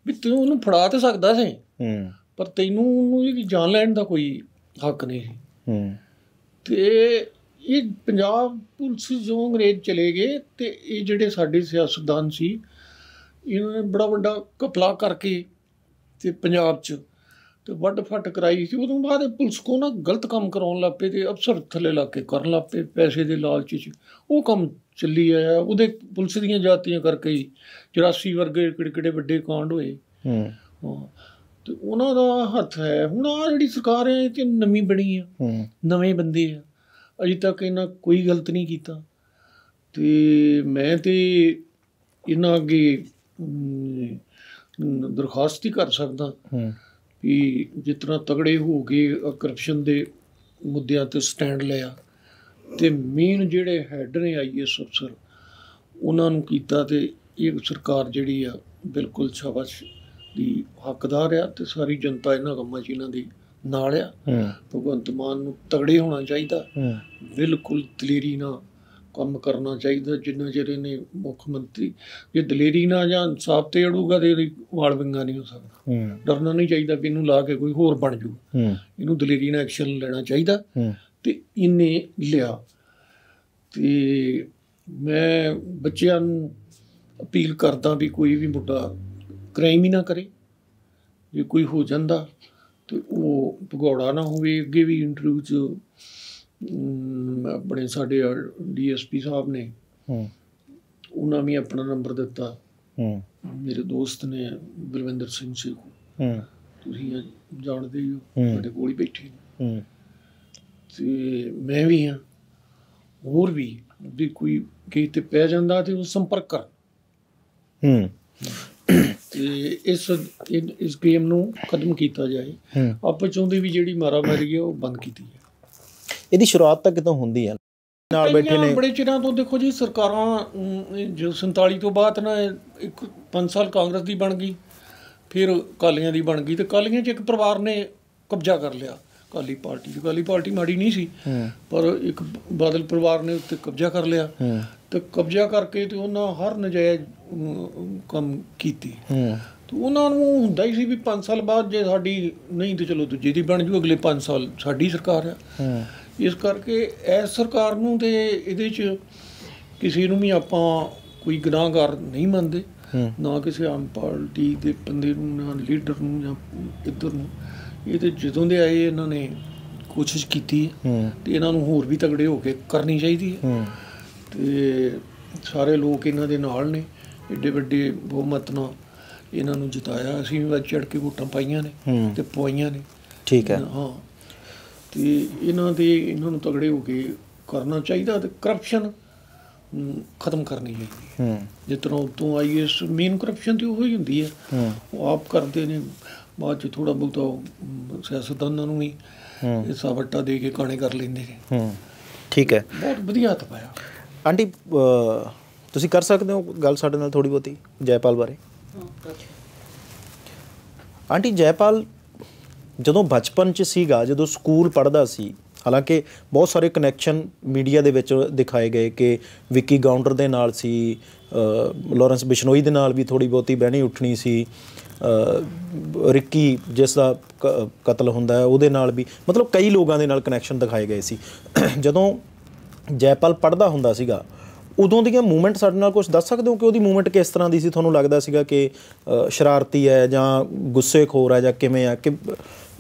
ਵੀ ਤੂੰ ਉਹਨੂੰ ਫੜਾ ਤੇ ਸਕਦਾ ਸੀ। ਹੂੰ। ਪਰ ਤੈਨੂੰ ਉਹਨੂੰ ਜਾਨ ਲੈਣ ਦਾ ਕੋਈ ਹੱਕ ਨਹੀਂ ਸੀ। ਹੂੰ। ਤੇ ਇਹ ਪੰਜਾਬ ਪੁਲਿਸ ਜੋ ਅੰਗਰੇਜ਼ ਚਲੇ ਗਏ ਤੇ ਇਹ ਜਿਹੜੇ ਸਾਡੇ ਸਿਆਸਤਦਾਨ ਸੀ ਇਹਨਾਂ ਨੇ ਬੜਾ ਵੱਡਾ ਕਪਲਾ ਕਰਕੇ ਤੇ ਪੰਜਾਬ 'ਚ ਤੇ ਵੱਡ ਫੱਟ ਕਰਾਈ ਸੀ ਉਦੋਂ ਬਾਅਦ ਇਹ ਪੁਲਿਸ ਕੋ ਨਾ ਗਲਤ ਕੰਮ ਕਰਾਉਣ ਲੱਗ ਪਏ ਤੇ ਅਫਸਰ ਥੱਲੇ ਲਾ ਕੇ ਕਰਨ ਲੱਗ ਪਏ ਪੈਸੇ ਦੇ ਲਾਲਚ 'ਚ ਉਹ ਕੰਮ ਚੱਲੀ ਆਇਆ ਉਹਦੇ ਪੁਲਿਸ ਦੀਆਂ ਜਾਤੀਆਂ ਕਰਕੇ ਹੀ 84 ਵਰਗੇ ਕਿਹੜੇ ਕਿਹੜੇ ਵੱਡੇ ਕਾਂਡ ਹੋਏ। ਹੂੰ। ਤੇ ਉਹਨਾਂ ਦਾ ਹੱਥ ਹੈ ਹੁਣ ਆ ਜਿਹੜੀ ਸਰਕਾਰ ਹੈ ਇਹ ਤੇ ਨਵੀਂ ਬਣੀ ਆ ਹੂੰ। ਨਵੇਂ ਬੰਦੇ ਆ ਅਜੇ ਤੱਕ ਇਹਨਾਂ ਕੋਈ ਗਲਤ ਨਹੀਂ ਕੀਤਾ। ਤੇ ਮੈਂ ਤੇ ਇਹਨਾਂ ਅੱਗੇ ਦਰਖਾਸਤ ਹੀ ਕਰ ਸਕਦਾ। ਹੂੰ। ਵੀ ਜਿਸ ਤਰ੍ਹਾਂ ਤਗੜੇ ਹੋ ਕੇ ਕਰਪਸ਼ਨ ਦੇ ਮੁੱਦਿਆਂ ਤੇ ਸਟੈਂਡ ਲਿਆ ਤੇ ਮੇਨ ਜਿਹੜੇ ਹੈੱਡ ਨੇ ਆਈਐਸ ਅਫਸਰ ਉਹਨਾਂ ਨੂੰ ਕੀਤਾ ਤੇ ਇਹ ਸਰਕਾਰ ਜਿਹੜੀ ਆ ਬਿਲਕੁਲ ਸ਼ਾਬਾਸ਼ ਦੀ ਹੱਕਦਾਰ ਆ ਤੇ ਸਾਰੀ ਜਨਤਾ ਇਹਨਾਂ ਕੰਮਾਂ 'ਚ ਇਹਨਾਂ ਦੀ ਨਾਲ ਆ। ਭਗਵੰਤ ਮਾਨ ਨੂੰ ਤਗੜੇ ਹੋਣਾ ਚਾਹੀਦਾ। ਬਿਲਕੁਲ ਦਲੇਰੀ ਨਾਲ ਕੰਮ ਕਰਨਾ ਚਾਹੀਦਾ ਜਿੰਨਾ ਚਿਰ ਇਹਨੇ ਮੁੱਖ ਮੰਤਰੀ ਜੇ ਦਲੇਰੀ ਨਾਲ ਜਾਂ ਇਨਸਾਫ ਤੇ ਅੜੂਗਾ ਤੇ ਇਹਦੀ ਵਾਲ ਵਿੰਗਾ ਨਹੀਂ ਹੋ ਸਕਦਾ ਡਰਨਾ ਨਹੀਂ ਚਾਹੀਦਾ ਵੀ ਇਹਨੂੰ ਲਾ ਕੇ ਕੋਈ ਹੋਰ ਬਣ ਜੂ। ਇਹਨੂੰ ਦਲੇਰੀ ਨਾਲ ਐਕਸ਼ਨ ਲੈਣਾ ਚਾਹੀਦਾ ਤੇ ਇਹਨੇ ਲਿਆ। ਤੇ ਮੈਂ ਬੱਚਿਆਂ ਨੂੰ ਅਪੀਲ ਕਰਦਾ ਵੀ ਕੋਈ ਵੀ ਮੁੰਡਾ ਕ੍ਰਾਈਮ ਹੀ ਨਾ ਕਰੇ ਜੇ ਕੋਈ ਹੋ ਜਾਂਦਾ ਤੇ ਉਹ ਭਗੌੜਾ ਨਾ ਹੋਵੇ ਅੱਗੇ ਵੀ ਇੰਟਰਵਿਊ 'ਚ ਆਪਣੇ ਸਾਡੇ ਡੀਐਸਪੀ ਸਾਹਿਬ ਨੇ ਹੂੰ। ਉਹਨਾਂ ਵੀ ਆਪਣਾ ਨੰਬਰ ਦਿੱਤਾ। ਹੂੰ। ਮੇਰੇ ਦੋਸਤ ਨੇ ਬਲਵਿੰਦਰ ਸਿੰਘ ਸੀ ਹੂੰ। ਤੁਸੀਂ ਜਾਣਦੇ ਹੀ। ਤੁਹਾਡੇ ਕੋਲ ਹੀ ਬੈਠੇ ਹੂੰ। ਤੇ ਮੈਂ ਵੀ ਹਾਂ ਹੋਰ ਵੀ ਵੀ ਕੋਈ ਕਿਸੇ ਤੇ ਪੈ ਜਾਂਦਾ ਤੇ ਉਹ ਸੰਪਰਕ ਕਰ। ਹੂੰ। ਤੇ ਇਸ ਇਸ ਗੇਮ ਨੂੰ ਖਤਮ ਕੀਤਾ ਜਾਏ। ਆਪਾਂ ਚਾਹੁੰਦੇ ਵੀ ਜਿਹੜੀ ਮਾਰਾਮਾਰੀ ਹੈ ਉਹ ਬੰਦ ਕੀਤੀ ਜਾਏ। ਇਹਦੀ ਸ਼ੁਰੂਆਤ ਤਾਂ ਕਿਤੋਂ ਹੁੰਦੀ ਹੈ ਨਾਲ ਬੈਠੇ ਨੇ ਬੜੇ ਚਿਰਾਂ ਤੋਂ ਦੇਖੋ ਜੀ ਸਰਕਾਰਾਂ ਜੋ 47 ਤੋਂ ਬਾਅਦ ਨਾ ਇੱਕ 5 ਸਾਲ ਕਾਂਗਰਸ ਦੀ ਬਣ ਗਈ ਫਿਰ ਕਾਲੀਆਂ ਦੀ ਬਣ ਗਈ ਤੇ ਕਾਲੀਆਂ 'ਚ ਇੱਕ ਪਰਿਵਾਰ ਨੇ ਕਬਜ਼ਾ ਕਰ ਲਿਆ। ਕਾਲੀ ਪਾਰਟੀ ਦੀ ਕਾਲੀ ਪਾਰਟੀ ਮਾੜੀ ਨਹੀਂ ਸੀ ਪਰ ਇੱਕ ਬਾਦਲ ਪਰਿਵਾਰ ਨੇ ਉੱਤੇ ਕਬਜ਼ਾ ਕਰ ਲਿਆ। ਤੇ ਕਬਜ਼ਾ ਕਰਕੇ ਤੇ ਉਹਨਾਂ ਹਰ ਨਜਾਇਜ਼ ਕੰਮ ਕੀਤੀ। ਤੇ ਉਹਨਾਂ ਨੂੰ ਹੁੰਦਾ ਹੀ ਸੀ ਵੀ 5 ਸਾਲ ਬਾਅਦ ਜੇ ਸਾਡੀ ਨਹੀਂ ਤੇ ਚਲੋ ਦੂਜੀ ਦੀ ਬਣ ਜੂ ਅਗਲੇ 5 ਸਾਲ ਸਾਡੀ ਸਰਕਾਰ ਆ। ਹੂੰ। ਇਸ ਕਰਕੇ ਇਸ ਸਰਕਾਰ ਨੂੰ ਤੇ ਇਹਦੇ 'ਚ ਕਿਸੇ ਨੂੰ ਵੀ ਆਪਾਂ ਕੋਈ ਗੁਨਾਹਗਾਰ ਨਹੀਂ ਮੰਨਦੇ। ਨਾ ਕਿਸੇ ਆਮ ਪਾਰਟੀ ਦੇ ਬੰਦੇ ਨੂੰ ਨਾ ਲੀਡਰ ਨੂੰ ਜਾਂ ਇੱਧਰ ਨੂੰ। ਇਹ ਤੇ ਜਦੋਂ ਦੇ ਆਏ ਇਹਨਾਂ ਨੇ ਕੋਸ਼ਿਸ਼ ਕੀਤੀ ਤੇ ਇਹਨਾਂ ਨੂੰ ਹੋਰ ਵੀ ਤਗੜੇ ਹੋ ਕੇ ਕਰਨੀ ਚਾਹੀਦੀ ਹੈ। ਤੇ ਸਾਰੇ ਲੋਕ ਇਹਨਾਂ ਦੇ ਨਾਲ ਨੇ। ਏਡੇ ਵੱਡੇ ਬਹੁਮਤ ਨਾਲ ਇਹਨਾਂ ਨੂੰ ਜਿਤਾਇਆ। ਅਸੀਂ ਵੀ ਚੜ ਕੇ ਵੋਟਾਂ ਪਾਈਆਂ ਨੇ ਤੇ ਪਵਾਈਆਂ ਨੇ। ਠੀਕ ਹੈ। ਹਾਂ। ਤੇ ਇਹਨਾਂ ਦੇ ਇਹਨਾਂ ਨੂੰ ਤਗੜੇ ਹੋ ਕੇ ਕਰਨਾ ਚਾਹੀਦਾ ਤੇ ਕਰਪਸ਼ਨ ਖਤਮ ਕਰਨੀ ਚਾਹੀਦੀ ਹੈ। ਤਰ੍ਹਾਂ ਉਤੋਂ ਆਈਐਸ ਮੇਨ ਕਰਪਸ਼ਨ ਤੇ ਉਹ ਹੀ ਹੁੰਦੀ ਹੈ। ਹੂੰ। ਉਹ ਆਪ ਕਰਦੇ ਨੇ ਬਾਅਦ ਚ ਥੋੜਾ ਬਹੁਤਾ ਸਿਆਸਤਦਾਨਾਂ ਨੂੰ ਵੀ ਹੂੰ। ਹਿੱਸਾ ਵੱਟਾ ਦੇ ਕੇ ਕਾਣੇ ਕਰ ਲੈਂਦੇ ਨੇ। ਹੂੰ। ਠੀਕ ਹੈ। ਬਹੁਤ ਵਧੀਆ ਹੱਥ ਪਾਇਆ। ਆਂਟੀ ਤੁਸੀਂ ਕਰ ਸਕਦੇ ਹੋ ਗੱਲ ਸਾਡੇ ਨਾਲ ਥੋੜੀ ਬਹੁਤੀ ਜੈਪਾਲ ਬਾਰੇ? ਆਂਟੀ ਜੈਪਾਲ ਜਦੋਂ ਬਚਪਨ ਚ ਸੀਗਾ ਜਦੋਂ ਸਕੂਲ ਪੜ੍ਹਦਾ ਸੀ ਹਾਲਾਂਕਿ ਬਹੁਤ ਸਾਰੇ ਕਨੈਕਸ਼ਨ ਮੀਡੀਆ ਦੇ ਵਿੱਚ ਦਿਖਾਏ ਗਏ ਕਿ ਵਿੱਕੀ ਗਾਉਂਡਰ ਦੇ ਨਾਲ ਸੀ ਅਹ, ਲਾਰੈਂਸ ਬਿਸ਼ਨੋਈ ਦੇ ਨਾਲ ਵੀ ਥੋੜੀ ਬਹੁਤੀ ਬਹਿਣੀ ਉੱਠਣੀ ਸੀ ਅਹ, ਰਿੱਕੀ ਜਿਸ ਦਾ ਕ- ਕਤਲ ਹੁੰਦਾ ਹੈ ਉਹਦੇ ਨਾਲ ਵੀ ਮਤਲਬ ਕਈ ਲੋਕਾਂ ਦੇ ਨਾਲ ਕਨੈਕਸ਼ਨ ਦਿਖਾਏ ਗਏ ਸੀ। ਜਦੋਂ ਜੈਪਾਲ ਪੜਦਾ ਹੁੰਦਾ ਸੀਗਾ ਉਦੋਂ ਦੀਆਂ ਮੂਵਮੈਂਟ ਸਾਡੇ ਨਾਲ ਕੁਝ ਦੱਸ ਸਕਦੇ ਹੋ ਕਿ ਉਹਦੀ ਮੂਵਮੈਂਟ ਕਿਸ ਤਰ੍ਹਾਂ ਦੀ ਸੀ? ਤੁਹਾਨੂੰ ਲੱਗਦਾ ਸੀਗਾ ਕਿ ਸ਼ਰਾਰਤੀ ਹੈ ਜਾਂ ਗੁੱਸੇਖੋਰ ਹੈ ਜਾਂ ਕਿਵੇਂ ਆ ਕਿ